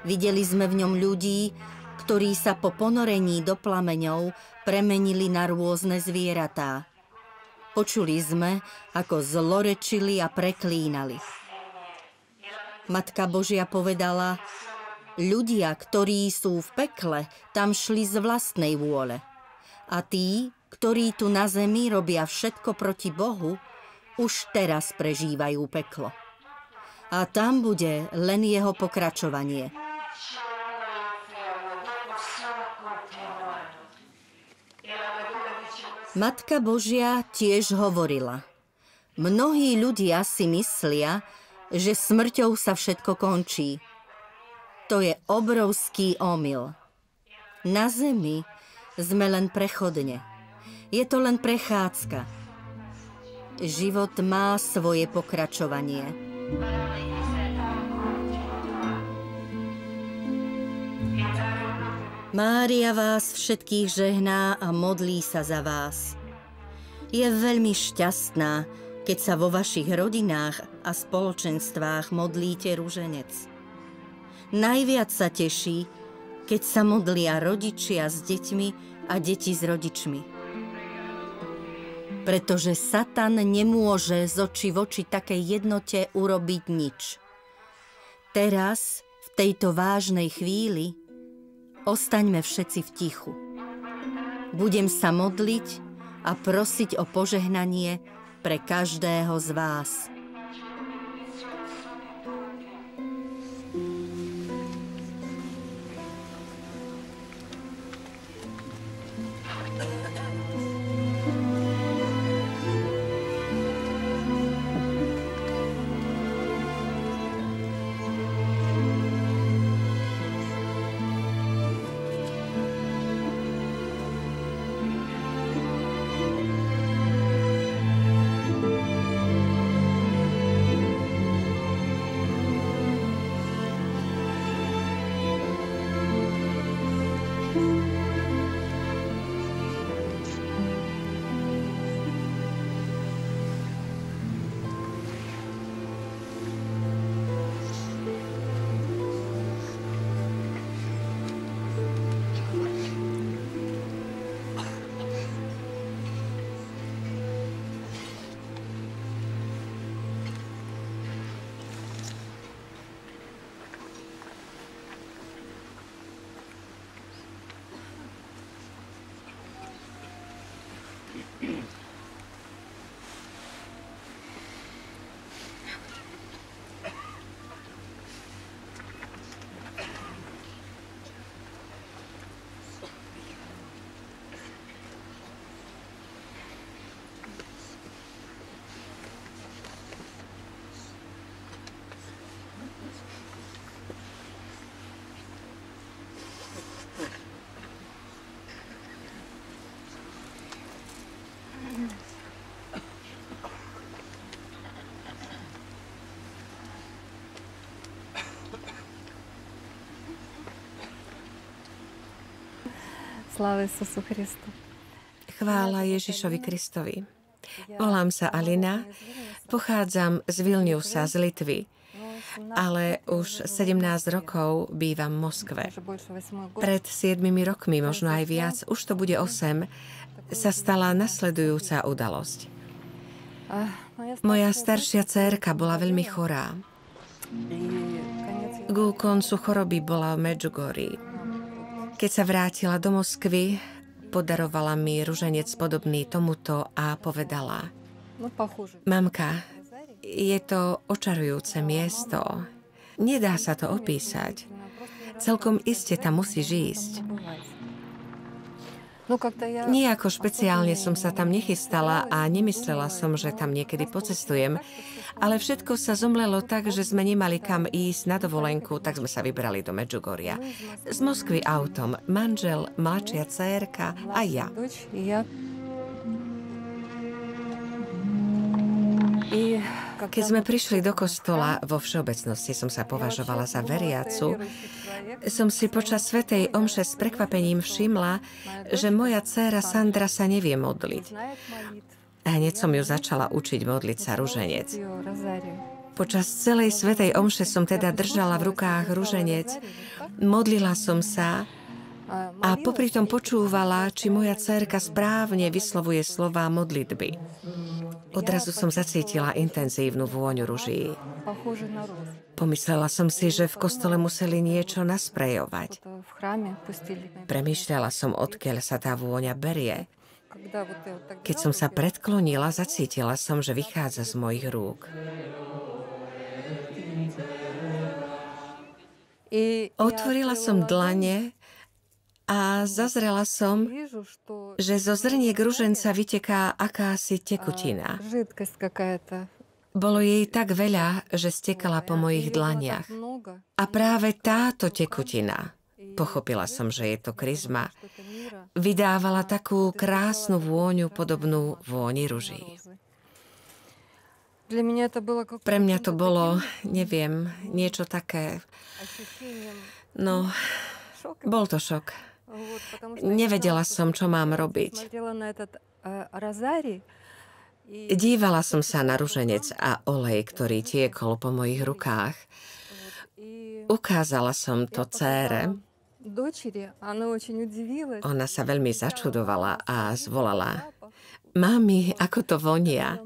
Speaker 13: Videli sme v ňom ľudí, ktorí sa po ponorení do plameňov premenili na rôzne zvieratá. Počuli sme, ako zlorečili a preklínali. Matka Božia povedala, ľudia, ktorí sú v pekle, tam šli z vlastnej vôle. A tí, ktorí tu na zemi robia všetko proti Bohu, už teraz prežívajú peklo. A tam bude len jeho pokračovanie – Matka Božia tiež hovorila. Mnohí ľudia si myslia, že smrťou sa všetko končí. To je obrovský omyl. Na zemi sme len prechodne. Je to len prechádzka. Život má svoje pokračovanie. Mária vás všetkých žehná a modlí sa za vás. Je veľmi šťastná, keď sa vo vašich rodinách a spoločenstvách modlíte rúženec. Najviac sa teší, keď sa modlia rodičia s deťmi a deti s rodičmi. Pretože Satan nemôže z oči v oči takej jednote urobiť nič. Teraz, v tejto vážnej chvíli, Ostaňme všetci v tichu. Budem sa modliť a prosiť o požehnanie pre každého z vás.
Speaker 19: Sláva Isusu Christu.
Speaker 10: Chvála Ježišovi Kristovi. Volám sa Alina, pochádzam z Vilniusa, z Litvy, ale už 17 rokov bývam v Moskve. Pred 7 rokmi, možno aj viac, už to bude 8, sa stala nasledujúca udalosť. Moja staršia dcérka bola veľmi chorá. Ku koncu choroby bola v Medžugorí. Keď sa vrátila do Moskvy, podarovala mi ruženec podobný tomuto a povedala Mamka, je to očarujúce miesto. Nedá sa to opísať. Celkom iste tam musíš ísť. Nijako špeciálne som sa tam nechystala a nemyslela som, že tam niekedy pocestujem, ale všetko sa zomlelo tak, že sme nemali kam ísť na dovolenku, tak sme sa vybrali do Medžugoria. Z Moskvy autom, manžel, mladšia cérka a ja. Keď sme prišli do kostola, vo všeobecnosti som sa považovala za veriacu, som si počas Svetej Omše s prekvapením všimla, že moja dcéra Sandra sa nevie modliť. Hneď som ju začala učiť modliť sa ruženec. Počas celej Svetej Omše som teda držala v rukách ruženec, modlila som sa a popri tom počúvala, či moja dcerka správne vyslovuje slová modlitby. Odrazu som zacítila intenzívnu vôňu ruží. Pomyslela som si, že v kostole museli niečo nasprejovať. Premýšľala som, odkiaľ sa tá vôňa berie. Keď som sa predklonila, zacítila som, že vychádza z mojich rúk. Otvorila som dlane a zazrela som, že zo zrniek ruženca vyteká akási tekutina. Bolo jej tak veľa, že stekala po mojich dlaniach. A práve táto tekutina, pochopila som, že je to kryzma, vydávala takú krásnu vôňu podobnú vôni ruží. Pre mňa to bolo, neviem, niečo také... No, bol to šok. Nevedela som, čo mám robiť. Dívala som sa na ruženec a olej, ktorý tiekol po mojich rukách. Ukázala som to cére. Ona sa veľmi začudovala a zvolala. Mami, ako to vonia.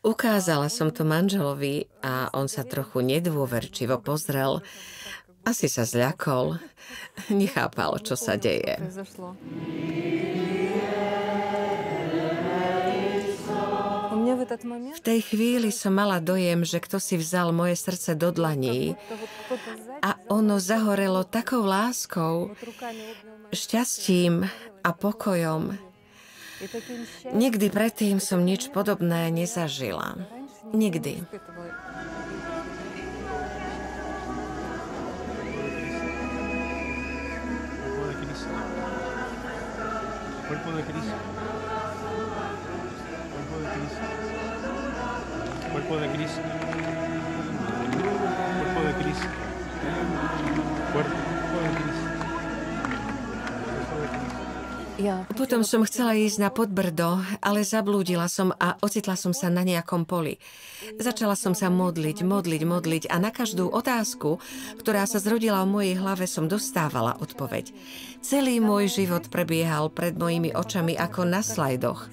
Speaker 10: Ukázala som to manželovi a on sa trochu nedôverčivo pozrel asi sa zľakol. Nechápal, čo sa deje. V tej chvíli som mala dojem, že kto si vzal moje srdce do dlaní a ono zahorelo takou láskou, šťastím a pokojom. Nikdy predtým som nič podobné nezažila. Nikdy. Cuerpo de Cristo. Cuerpo de Cristo. Cuerpo de Cristo. Potom som chcela ísť na Podbrdo, ale zablúdila som a ocitla som sa na nejakom poli. Začala som sa modliť, modliť, modliť a na každú otázku, ktorá sa zrodila v mojej hlave, som dostávala odpoveď. Celý môj život prebiehal pred mojimi očami ako na slajdoch.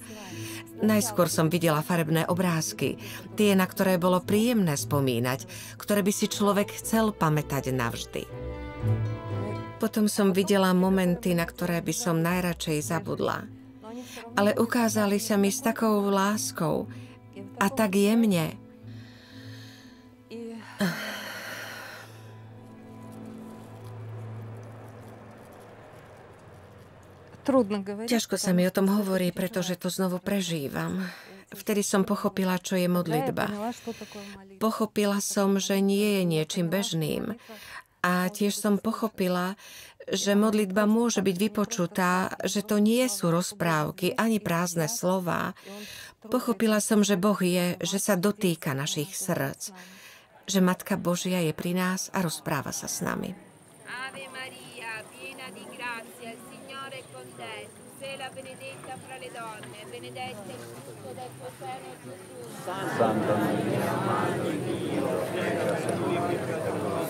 Speaker 10: Najskôr som videla farebné obrázky, tie, na ktoré bolo príjemné spomínať, ktoré by si človek chcel pamätať navždy. Potom som videla momenty, na ktoré by som najradšej zabudla. Ale ukázali sa mi s takou láskou a tak jemne. Ťažko sa mi o tom hovorí, pretože to znovu prežívam. Vtedy som pochopila, čo je modlitba. Pochopila som, že nie je niečím bežným a tiež som pochopila, že modlitba môže byť vypočutá, že to nie sú rozprávky ani prázdne slova. Pochopila som, že Boh je, že sa dotýka našich srdc, že Matka Božia je pri nás a rozpráva sa s nami. Grazia, il Signore è con te. Sei la benedetta fra le
Speaker 19: donne, benedetto il frutto del tuo seno, Gesù.
Speaker 15: Santa Maria, Madre di Dio, prega per noi peccatori,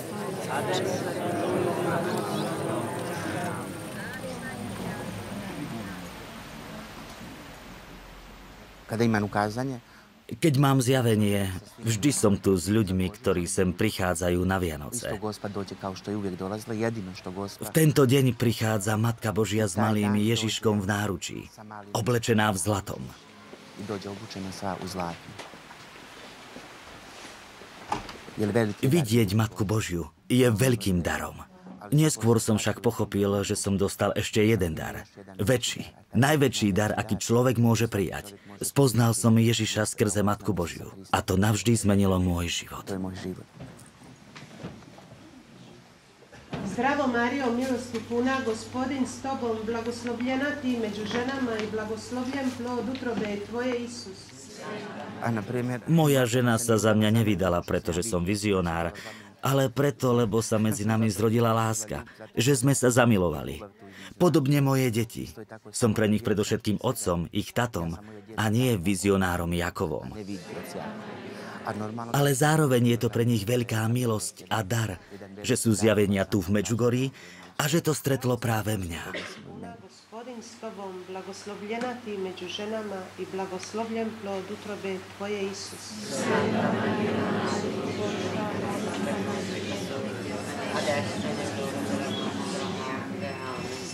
Speaker 15: adesso è della nostra
Speaker 18: Kada imam ukázanie,
Speaker 8: Keď mám zjavenie, vždy som tu s ľuďmi, ktorí sem prichádzajú na Vianoce. V tento deň prichádza Matka Božia s malým Ježiškom v náručí, oblečená v zlatom. Vidieť Matku Božiu je veľkým darom. Neskôr som však pochopil, že som dostal ešte jeden dar. Väčší, najväčší dar, aký človek môže prijať. Spoznal som Ježiša skrze Matku Božiu. A to navždy zmenilo môj život.
Speaker 20: Zdravo Marijo, milosti puna, gospodin s tobom, blagoslovljena ti među ženama i blagoslovljen plod utrobe tvoje, Isus.
Speaker 8: Moja žena sa za mňa nevydala, pretože som vizionár, ale preto, lebo sa medzi nami zrodila láska, že sme sa zamilovali. Podobne moje deti. Som pre nich predovšetkým otcom, ich tatom, a nie vizionárom Jakovom. Ale zároveň je to pre nich veľká milosť a dar, že sú zjavenia tu v Medžugorí a že to stretlo práve mňa.
Speaker 20: Ženama i plod utrobe tvoje, Isus.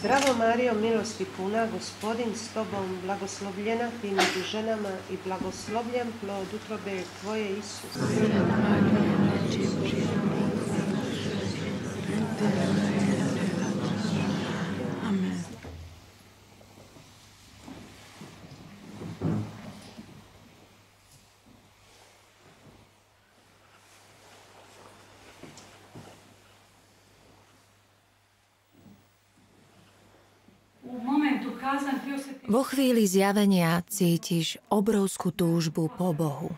Speaker 20: Zdravo Marijo, milosti puna, gospodin s tobom, blagoslovljena ti među ženama i blagoslovljen plod utrobe tvoje, Isus.
Speaker 5: Vo chvíli zjavenia cítiš obrovskú túžbu po Bohu.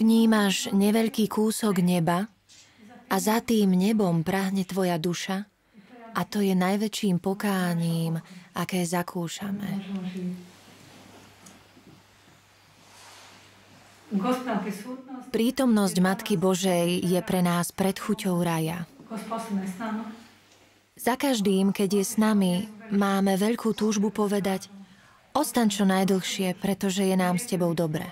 Speaker 5: Vnímaš neveľký kúsok neba a za tým nebom prahne tvoja duša a to je najväčším pokáním, aké zakúšame. Prítomnosť Matky Božej je pre nás predchuťou raja.
Speaker 4: Gospodina je s nama.
Speaker 5: Za každým, keď je s nami, máme veľkú túžbu povedať Ostaň čo najdlhšie, pretože je nám s tebou dobre.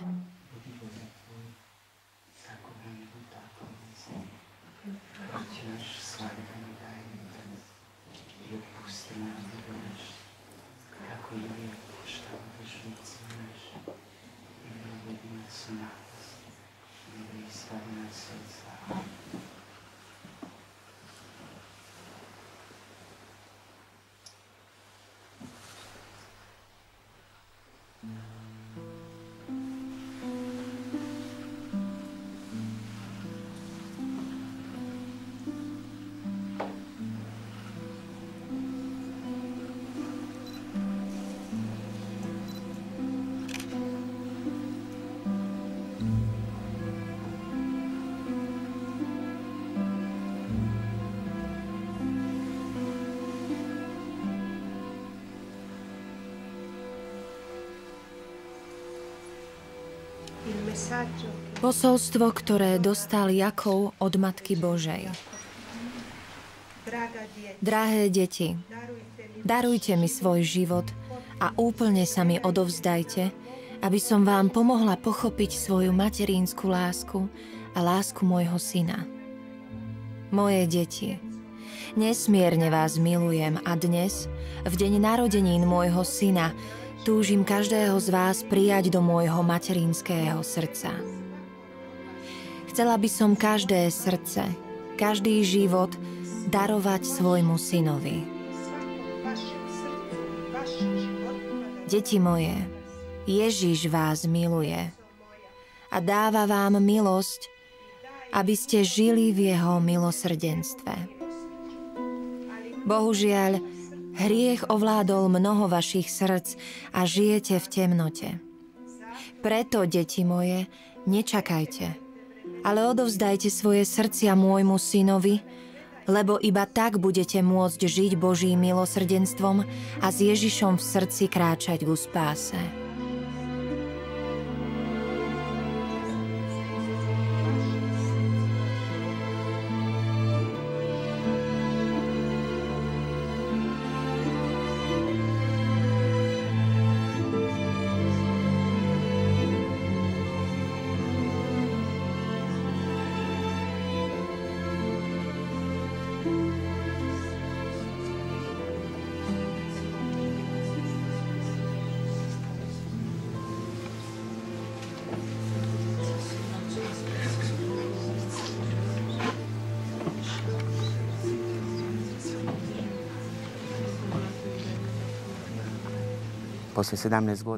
Speaker 5: Posolstvo, ktoré dostal Jakov od Matky Božej. Drahé deti, darujte mi svoj život a úplne sa mi odovzdajte, aby som vám pomohla pochopiť svoju materínsku lásku a lásku môjho syna. Moje deti, nesmierne vás milujem a dnes, v deň narodenín môjho syna, túžim každého z vás prijať do môjho materinského srdca. Chcela by som každé srdce, každý život darovať svojmu synovi. Deti moje, Ježiš vás miluje a dáva vám milosť, aby ste žili v jeho milosrdenstve. Bohužiaľ, hriech ovládol mnoho vašich srdc a žijete v temnote. Preto, deti moje, nečakajte, ale odovzdajte svoje srdcia môjmu synovi, lebo iba tak budete môcť žiť Božím milosrdenstvom a s Ježišom v srdci kráčať ku spáse.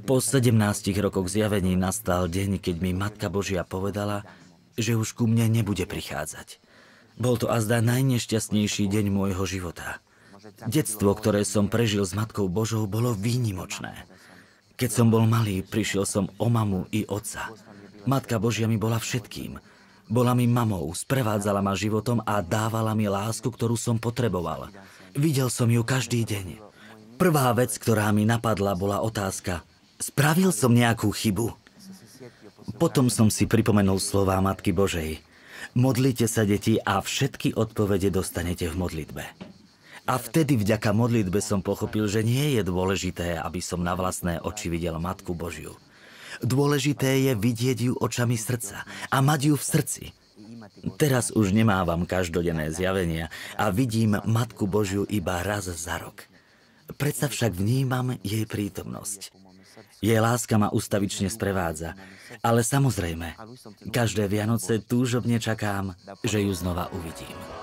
Speaker 8: Po 17 rokoch zjavení nastal deň, keď mi Matka Božia povedala, že už ku mne nebude prichádzať. Bol to azda najnešťastnejší deň môjho života. Detstvo, ktoré som prežil s Matkou Božou, bolo výnimočné. Keď som bol malý, prišiel som o mamu i otca. Matka Božia mi bola všetkým. Bola mi mamou, sprevádzala ma životom a dávala mi lásku, ktorú som potreboval. Videl som ju každý deň. Prvá vec, ktorá mi napadla, bola otázka. Spravil som nejakú chybu? Potom som si pripomenul slová Matky Božej. Modlite sa, deti, a všetky odpovede dostanete v modlitbe. A vtedy vďaka modlitbe som pochopil, že nie je dôležité, aby som na vlastné oči videl Matku Božiu. Dôležité je vidieť ju očami srdca a mať ju v srdci. Teraz už nemávam každodenné zjavenia a vidím Matku Božiu iba raz za rok. Predsa však vnímam jej prítomnosť. Jej láska ma ustavične sprevádza. Ale samozrejme, každé Vianoce túžobne čakám, že ju znova uvidím.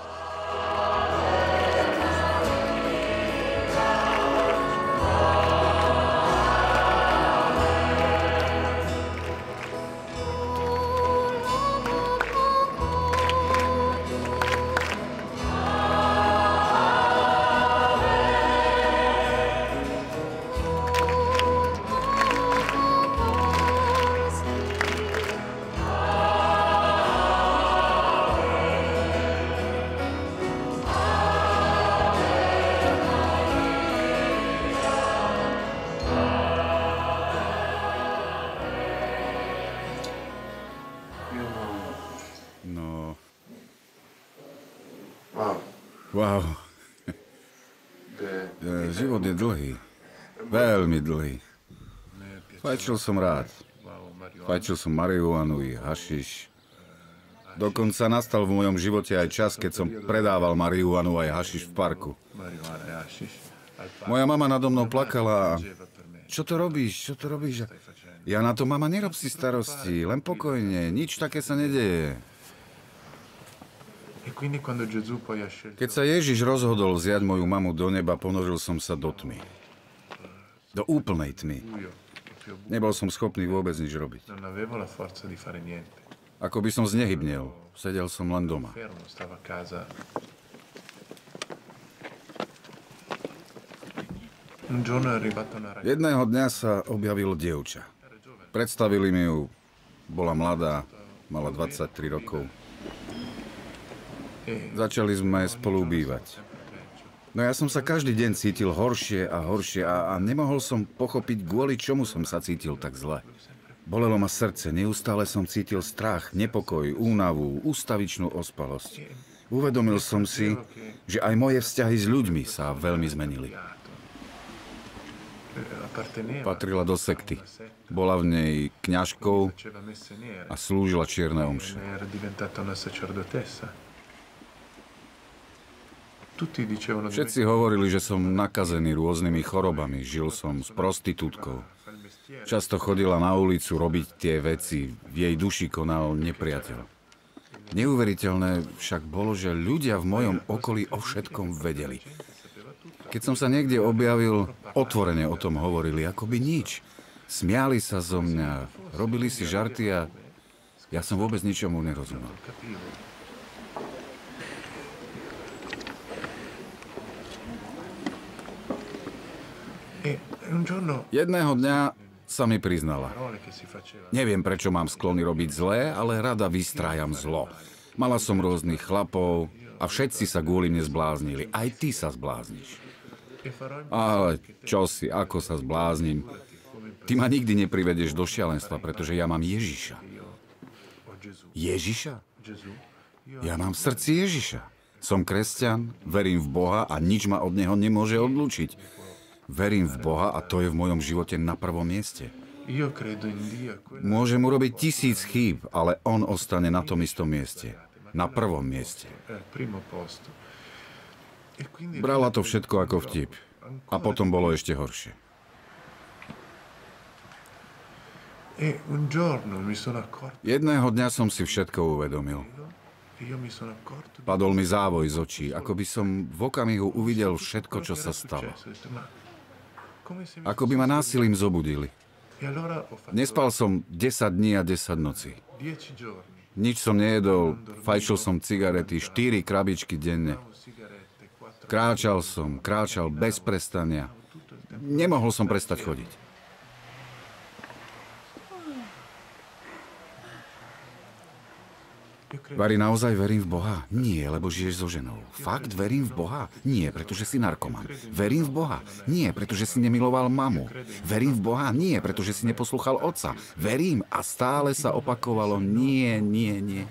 Speaker 11: Wow. Život je dlhý. Veľmi dlhý. Fajčil som rád. Fajčil som marihuanu i hašiš. Dokonca nastal v mojom živote aj čas, keď som predával marihuanu aj hašiš v parku. Moja mama nado mnou plakala čo to robíš, čo to robíš? Ja na to, mama, nerob si starosti, len pokojne, nič také sa nedeje. Keď sa Ježiš rozhodol vziať moju mamu do neba, ponoril som sa do tmy. Do úplnej tmy. Nebol som schopný vôbec nič robiť. Ako by som znehybnel. Sedel som len doma. Jedného dňa sa objavilo dievča. Predstavili mi ju. Bola mladá, mala 23 rokov. Začali sme spolu bývať. No ja som sa každý deň cítil horšie a horšie a, a nemohol som pochopiť, kvôli čomu som sa cítil tak zle. Bolelo ma srdce, neustále som cítil strach, nepokoj, únavu, ústavičnú ospalosť. Uvedomil som si, že aj moje vzťahy s ľuďmi sa veľmi zmenili. Patrila do sekty. Bola v nej kňažkou a slúžila čierne omše. Všetci hovorili, že som nakazený rôznymi chorobami. Žil som s prostitútkou. Často chodila na ulicu robiť tie veci. V jej duši konal nepriateľ. Neuveriteľné však bolo, že ľudia v mojom okolí o všetkom vedeli. Keď som sa niekde objavil, otvorene o tom hovorili, ako by nič. Smiali sa zo mňa, robili si žarty a ja som vôbec ničomu nerozumel. Jedného dňa sa mi priznala. Neviem, prečo mám sklony robiť zlé, ale rada vystrájam zlo. Mala som rôznych chlapov, A všetci sa kvôli mne zbláznili. Aj ty sa zblázniš. Ale čo si, ako sa zbláznim? Ty ma nikdy neprivedeš do šialenstva, pretože ja mám Ježiša. Ježiša? Ja mám v srdci Ježiša. Som kresťan, verím v Boha a nič ma od Neho nemôže odlúčiť. Verím v Boha a to je v mojom živote na prvom mieste. Môžem urobiť tisíc chýb, ale On ostane na tom istom mieste. Na prvom mieste. Brala to všetko ako vtip. A potom bolo ešte horšie. Jedného dňa som si všetko uvedomil. Padol mi závoj z očí, ako by som v okamihu uvidel všetko, čo sa stalo. Ako by ma násilím zobudili. Nespal som 10 dní a 10 nocí. Nič som nejedol, fajčil som cigarety, 4 krabičky denne. Kráčal som, kráčal bez prestania. Nemohol som prestať chodiť. Vary, naozaj verím v Boha? Nie, lebo žiješ so ženou. Fakt verím v Boha? Nie, pretože si narkoman. Verím v Boha? Nie, pretože si nemiloval mamu. Verím v Boha? Nie, pretože si neposlúchal otca. Verím a stále sa opakovalo nie, nie, nie.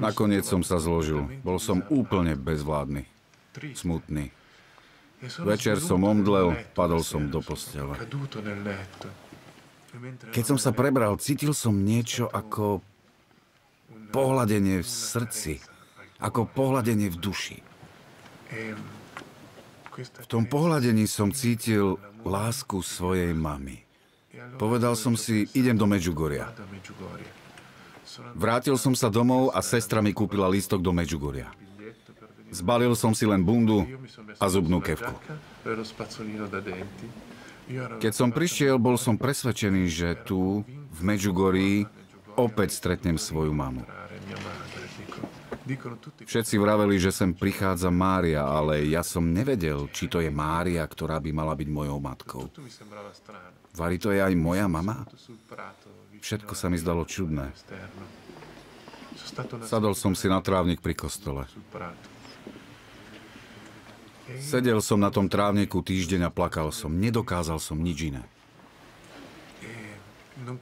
Speaker 11: Nakoniec som sa zložil. Bol som úplne bezvládny. Smutný. Večer som omdlel, padol som do postele. Keď som sa prebral, cítil som niečo ako pohľadenie v srdci, ako pohľadenie v duši. V tom pohľadení som cítil lásku svojej mamy. Povedal som si, idem do Medžugoria. Vrátil som sa domov a sestra mi kúpila lístok do Medžugoria. Zbalil som si len bundu a zubnú kevku. Keď som prišiel, bol som presvedčený, že tu, v Medžugorí, opäť stretnem svoju mamu. Všetci vraveli, že sem prichádza Mária, ale ja som nevedel, či to je Mária, ktorá by mala byť mojou matkou. Vary, to je aj moja mama? Všetko sa mi zdalo čudné. Sadol som si na trávnik pri kostole. Sedel som na tom trávniku týždeň a plakal som. Nedokázal som nič iné.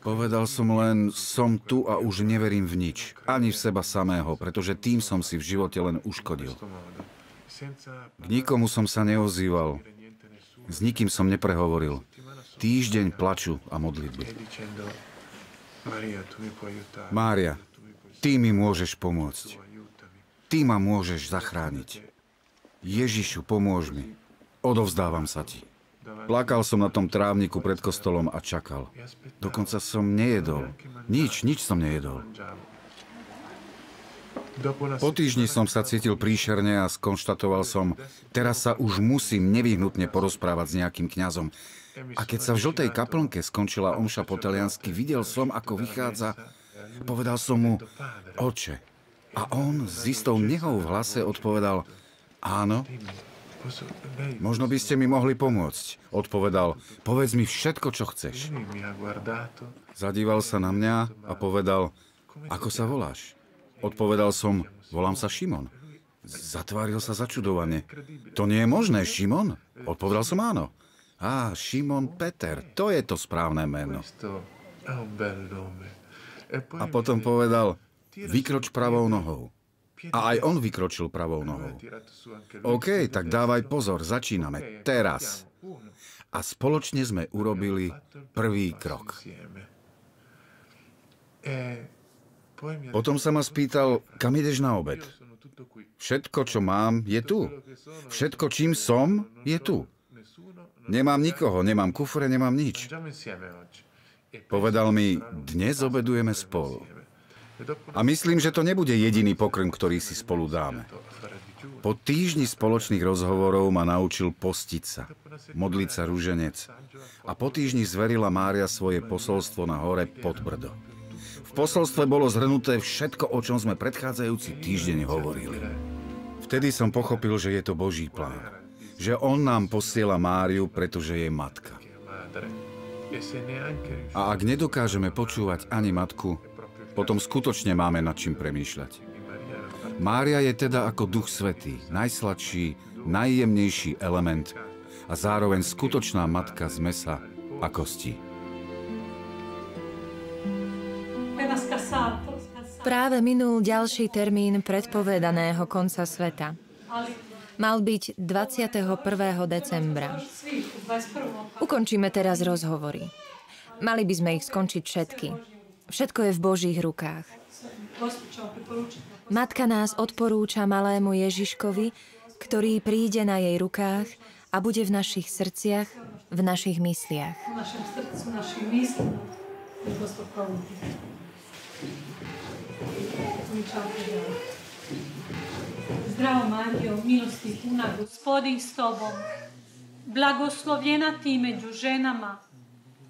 Speaker 11: Povedal som len, som tu a už neverím v nič. Ani v seba samého, pretože tým som si v živote len uškodil. K nikomu som sa neozýval. S nikým som neprehovoril. Týždeň plaču a modlitby. Mária, ty mi môžeš pomôcť. Ty ma môžeš zachrániť. Ježišu, pomôž mi. Odovzdávam sa ti. Plakal som na tom trávniku pred kostolom a čakal. Dokonca som nejedol. Nič, nič som nejedol. Po týždni som sa cítil príšerne a skonštatoval som, teraz sa už musím nevyhnutne porozprávať s nejakým kňazom. A keď sa v žltej kaplnke skončila omša po taliansky, videl som, ako vychádza. Povedal som mu, oče. A on s istou nehou v hlase odpovedal, áno, možno by ste mi mohli pomôcť. Odpovedal, povedz mi všetko, čo chceš. Zadíval sa na mňa a povedal, ako sa voláš? Odpovedal som, volám sa Šimon. Zatváril sa začudovane. To nie je možné, Šimon? Odpovedal som áno. Á, Šimon Peter, to je to správne meno. A potom povedal, vykroč pravou nohou. A aj on vykročil pravou nohou. OK, tak dávaj pozor, začíname. Teraz. A spoločne sme urobili prvý krok. Potom sa ma spýtal, kam ideš na obed? Všetko, čo mám, je tu. Všetko, čím som, je tu. Nemám nikoho, nemám kufre, nemám nič. Povedal mi, dnes obedujeme spolu. A myslím, že to nebude jediný pokrm, ktorý si spolu dáme. Po týždni spoločných rozhovorov ma naučil postiť sa, modliť sa rúženec. A po týždni zverila Mária svoje posolstvo na hore pod Brdo. V posolstve bolo zhrnuté všetko, o čom sme predchádzajúci týždeň hovorili. Vtedy som pochopil, že je to Boží plán. Že On nám posiela Máriu, pretože je matka. A ak nedokážeme počúvať ani matku, potom skutočne máme nad čím premýšľať. Mária je teda ako duch svetý, najsladší, najjemnejší element a zároveň skutočná matka z mesa a kosti.
Speaker 5: Práve minul ďalší termín predpovedaného konca sveta. Mal byť 21. decembra. Ukončíme teraz rozhovory. Mali by sme ich skončiť všetky. Všetko je v Božích rukách. Matka nás odporúča malému Ježiškovi, ktorý príde na jej rukách a bude v našich srdciach, v našich mysliach.
Speaker 4: Gospod provodi. Zdravo Mario, milosti puna, gospodin s tobom. Blagoslovljena ti među ženama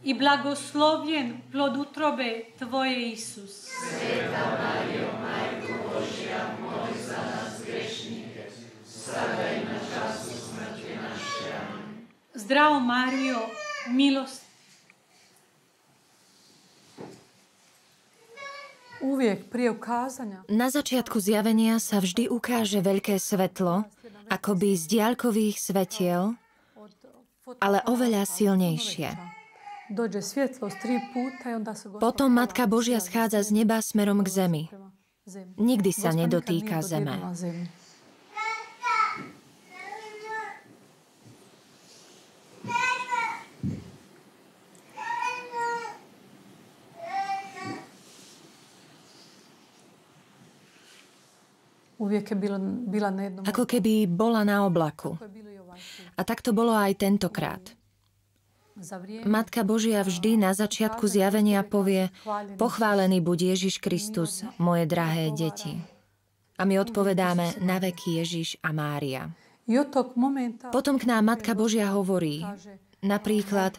Speaker 4: i blagoslovljen plod utrobe tvoje Isus.
Speaker 21: Sveta Mario, Majko Božja, moli za nas grešnike, sada i na času smrti naše.
Speaker 4: Zdravo Mario, milost Uvijek prije ukázania.
Speaker 5: Na začiatku zjavenia sa vždy ukáže veľké svetlo, akoby z diaľkových svetiel, ale oveľa silnejšie. Potom Matka Božia schádza z neba smerom k zemi. Nikdy sa nedotýka zeme. Ako keby bola na oblaku. A tak to bolo aj tentokrát. Matka Božia vždy na začiatku zjavenia povie Pochválený buď Ježiš Kristus, moje drahé deti. A my odpovedáme na veky Ježiš a Mária. Potom k nám Matka Božia hovorí napríklad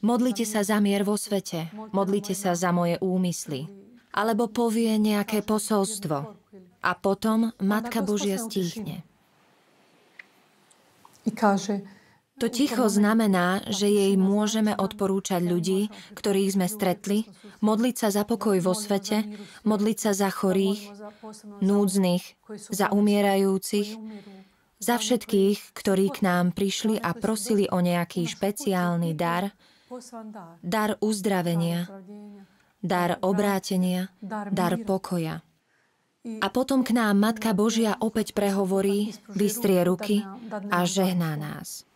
Speaker 5: Modlite sa za mier vo svete, modlite sa za moje úmysly. Alebo povie nejaké posolstvo, a potom Matka Božia stíchne. To ticho znamená, že jej môžeme odporúčať ľudí, ktorých sme stretli, modliť sa za pokoj vo svete, modliť sa za chorých, núdznych, za umierajúcich, za všetkých, ktorí k nám prišli a prosili o nejaký špeciálny dar, dar. Uzdravenia, dar obrátenia, dar pokoja. A potom k nám Matka Božia opäť prehovorí, vystrie ruky a žehná nás.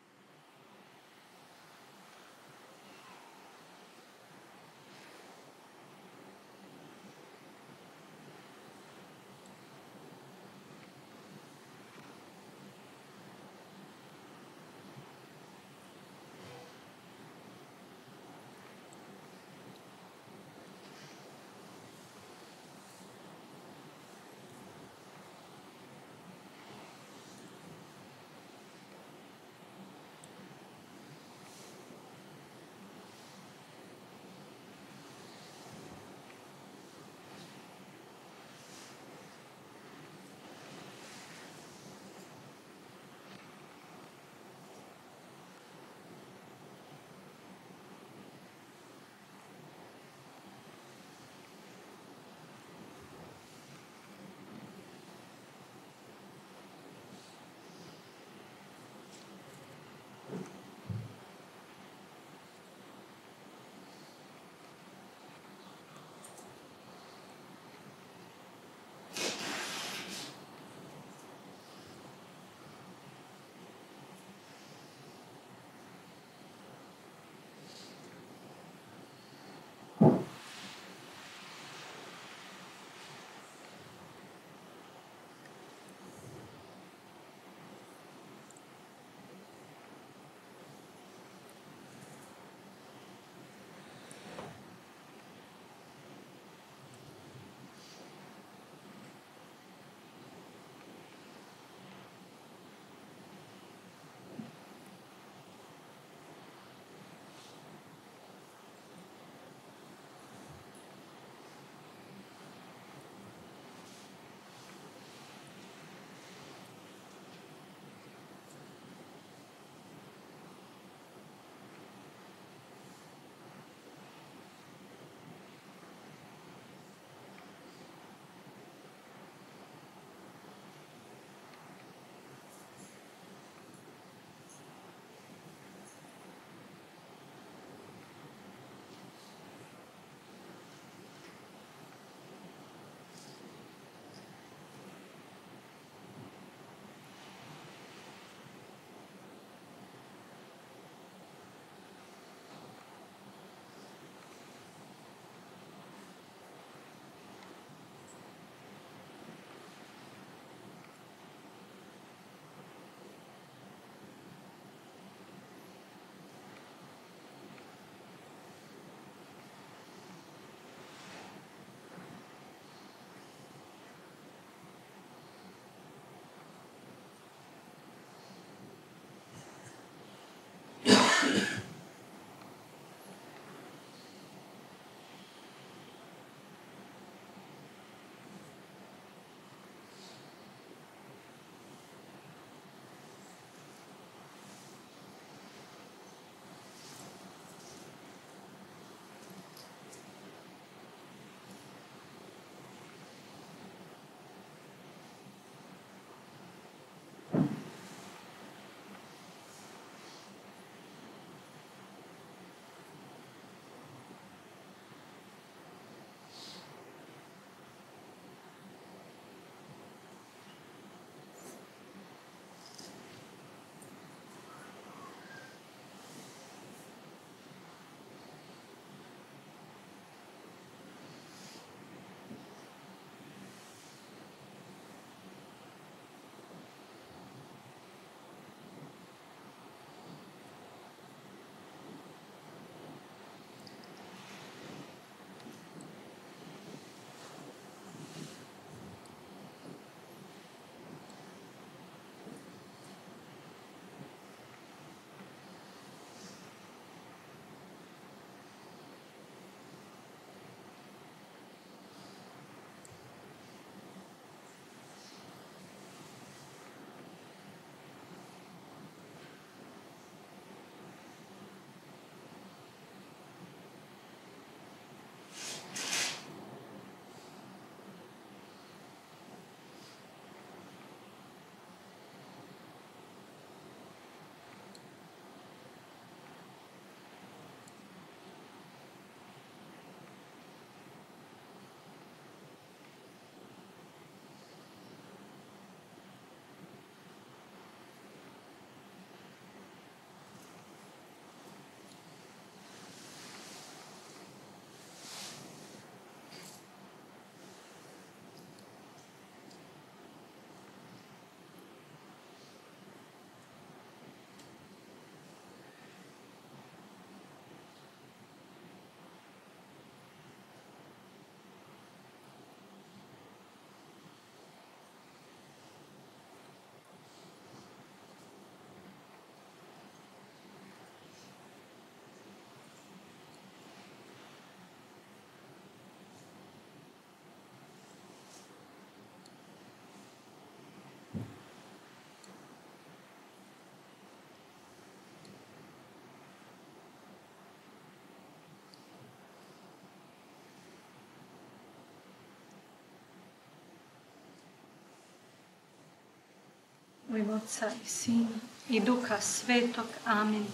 Speaker 4: U ime Otca i Sina i Duha Svetog. Amin.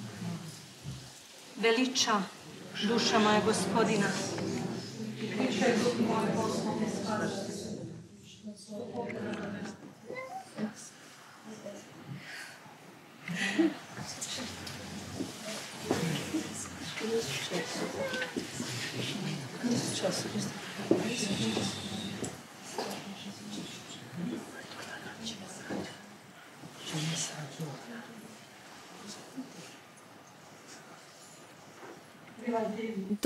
Speaker 4: Veliča duša moja gospodina. Veliča duh moj Gospodine spadašte.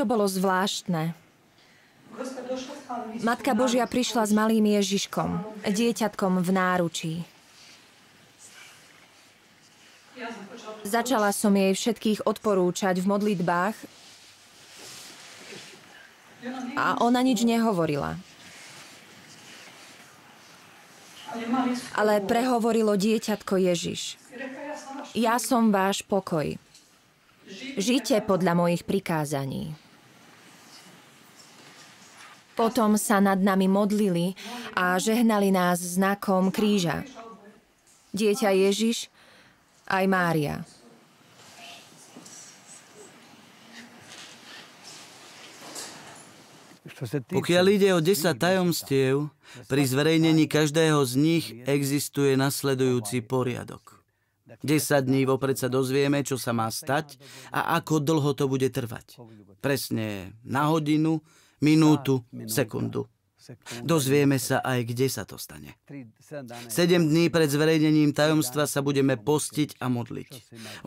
Speaker 5: To bolo zvláštne. Matka Božia prišla s malým Ježiškom, dieťatkom v náručí. Začala som jej všetkých odporúčať v modlitbách a ona nič nehovorila. Ale prehovorilo dieťatko Ježiš. Ja som váš pokoj. Žite podľa mojich prikázaní. Potom sa nad nami modlili a žehnali nás znakom kríža. Dieťa Ježiš aj Mária.
Speaker 7: Pokiaľ ide o 10 tajomstiev, pri zverejnení každého z nich existuje nasledujúci poriadok. 10 dní vopred sa dozvieme, čo sa má stať a ako dlho to bude trvať. Presne na hodinu, minútu, sekundu. Dozvieme sa aj, kde sa to stane. Sedem dní pred zverejnením tajomstva sa budeme postiť a modliť.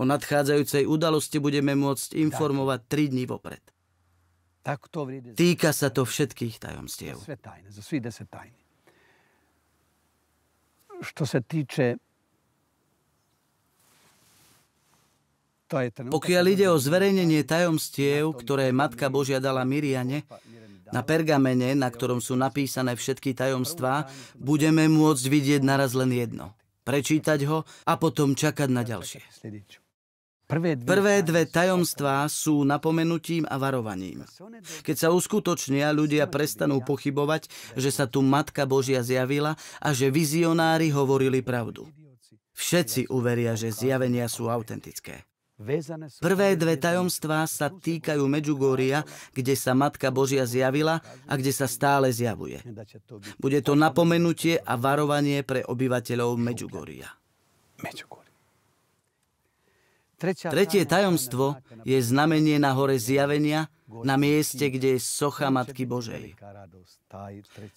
Speaker 7: O nadchádzajúcej udalosti budeme môcť informovať tri dní vopred. Týka sa to všetkých tajomstiev.
Speaker 6: Što se tiče
Speaker 7: Pokiaľ ide o zverejnenie tajomstiev, ktoré Matka Božia dala Miriane, na pergamene, na ktorom sú napísané všetky tajomstvá, budeme môcť vidieť naraz len jedno. Prečítať ho a potom čakať na ďalšie. Prvé dve tajomstvá sú napomenutím a varovaním. Keď sa uskutočnia, ľudia prestanú pochybovať, že sa tu Matka Božia zjavila a že vizionári hovorili pravdu. Všetci uveria, že zjavenia sú autentické. Prvé dve tajomstvá sa týkajú Medžugória, kde sa Matka Božia zjavila a kde sa stále zjavuje. Bude to napomenutie a varovanie pre obyvateľov Medžugória. Tretie tajomstvo je znamenie na hore zjavenia, na mieste, kde je socha Matky Božej.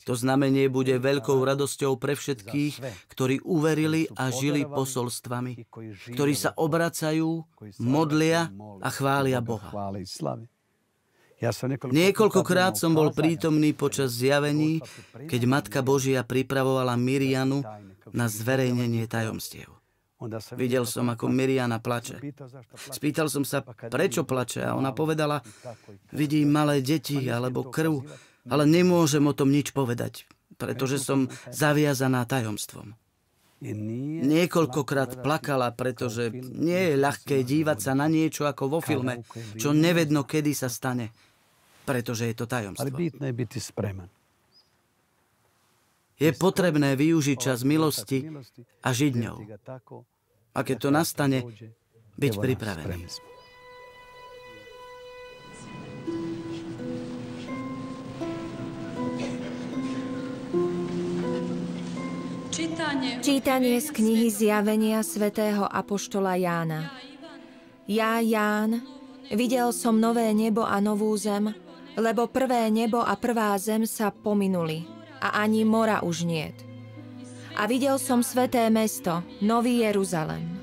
Speaker 7: To znamenie bude veľkou radosťou pre všetkých, ktorí uverili a žili posolstvami, ktorí sa obracajú, modlia a chvália Boha. Niekoľkokrát som bol prítomný počas zjavení, keď Matka Božia pripravovala Mirianu na zverejnenie tajomstiev. Videl som, ako Miriana plače. Spýtal som sa, prečo plače a ona povedala, vidím malé deti alebo krv, ale nemôžem o tom nič povedať, pretože som zaviazaná tajomstvom. Niekoľkokrát plakala, pretože nie je ľahké dívať sa na niečo ako vo filme, čo nevedno, kedy sa stane, pretože je to tajomstvo. Je potrebné využiť čas milosti a žiť ňou. A keď to nastane, byť pripravený.
Speaker 5: Čítanie z knihy Zjavenia svätého Apoštola Jána. Ja, Ján, videl som nové nebo a novú zem, lebo prvé nebo a prvá zem sa pominuli a ani mora už niet. A videl som sveté mesto, Nový Jeruzalem,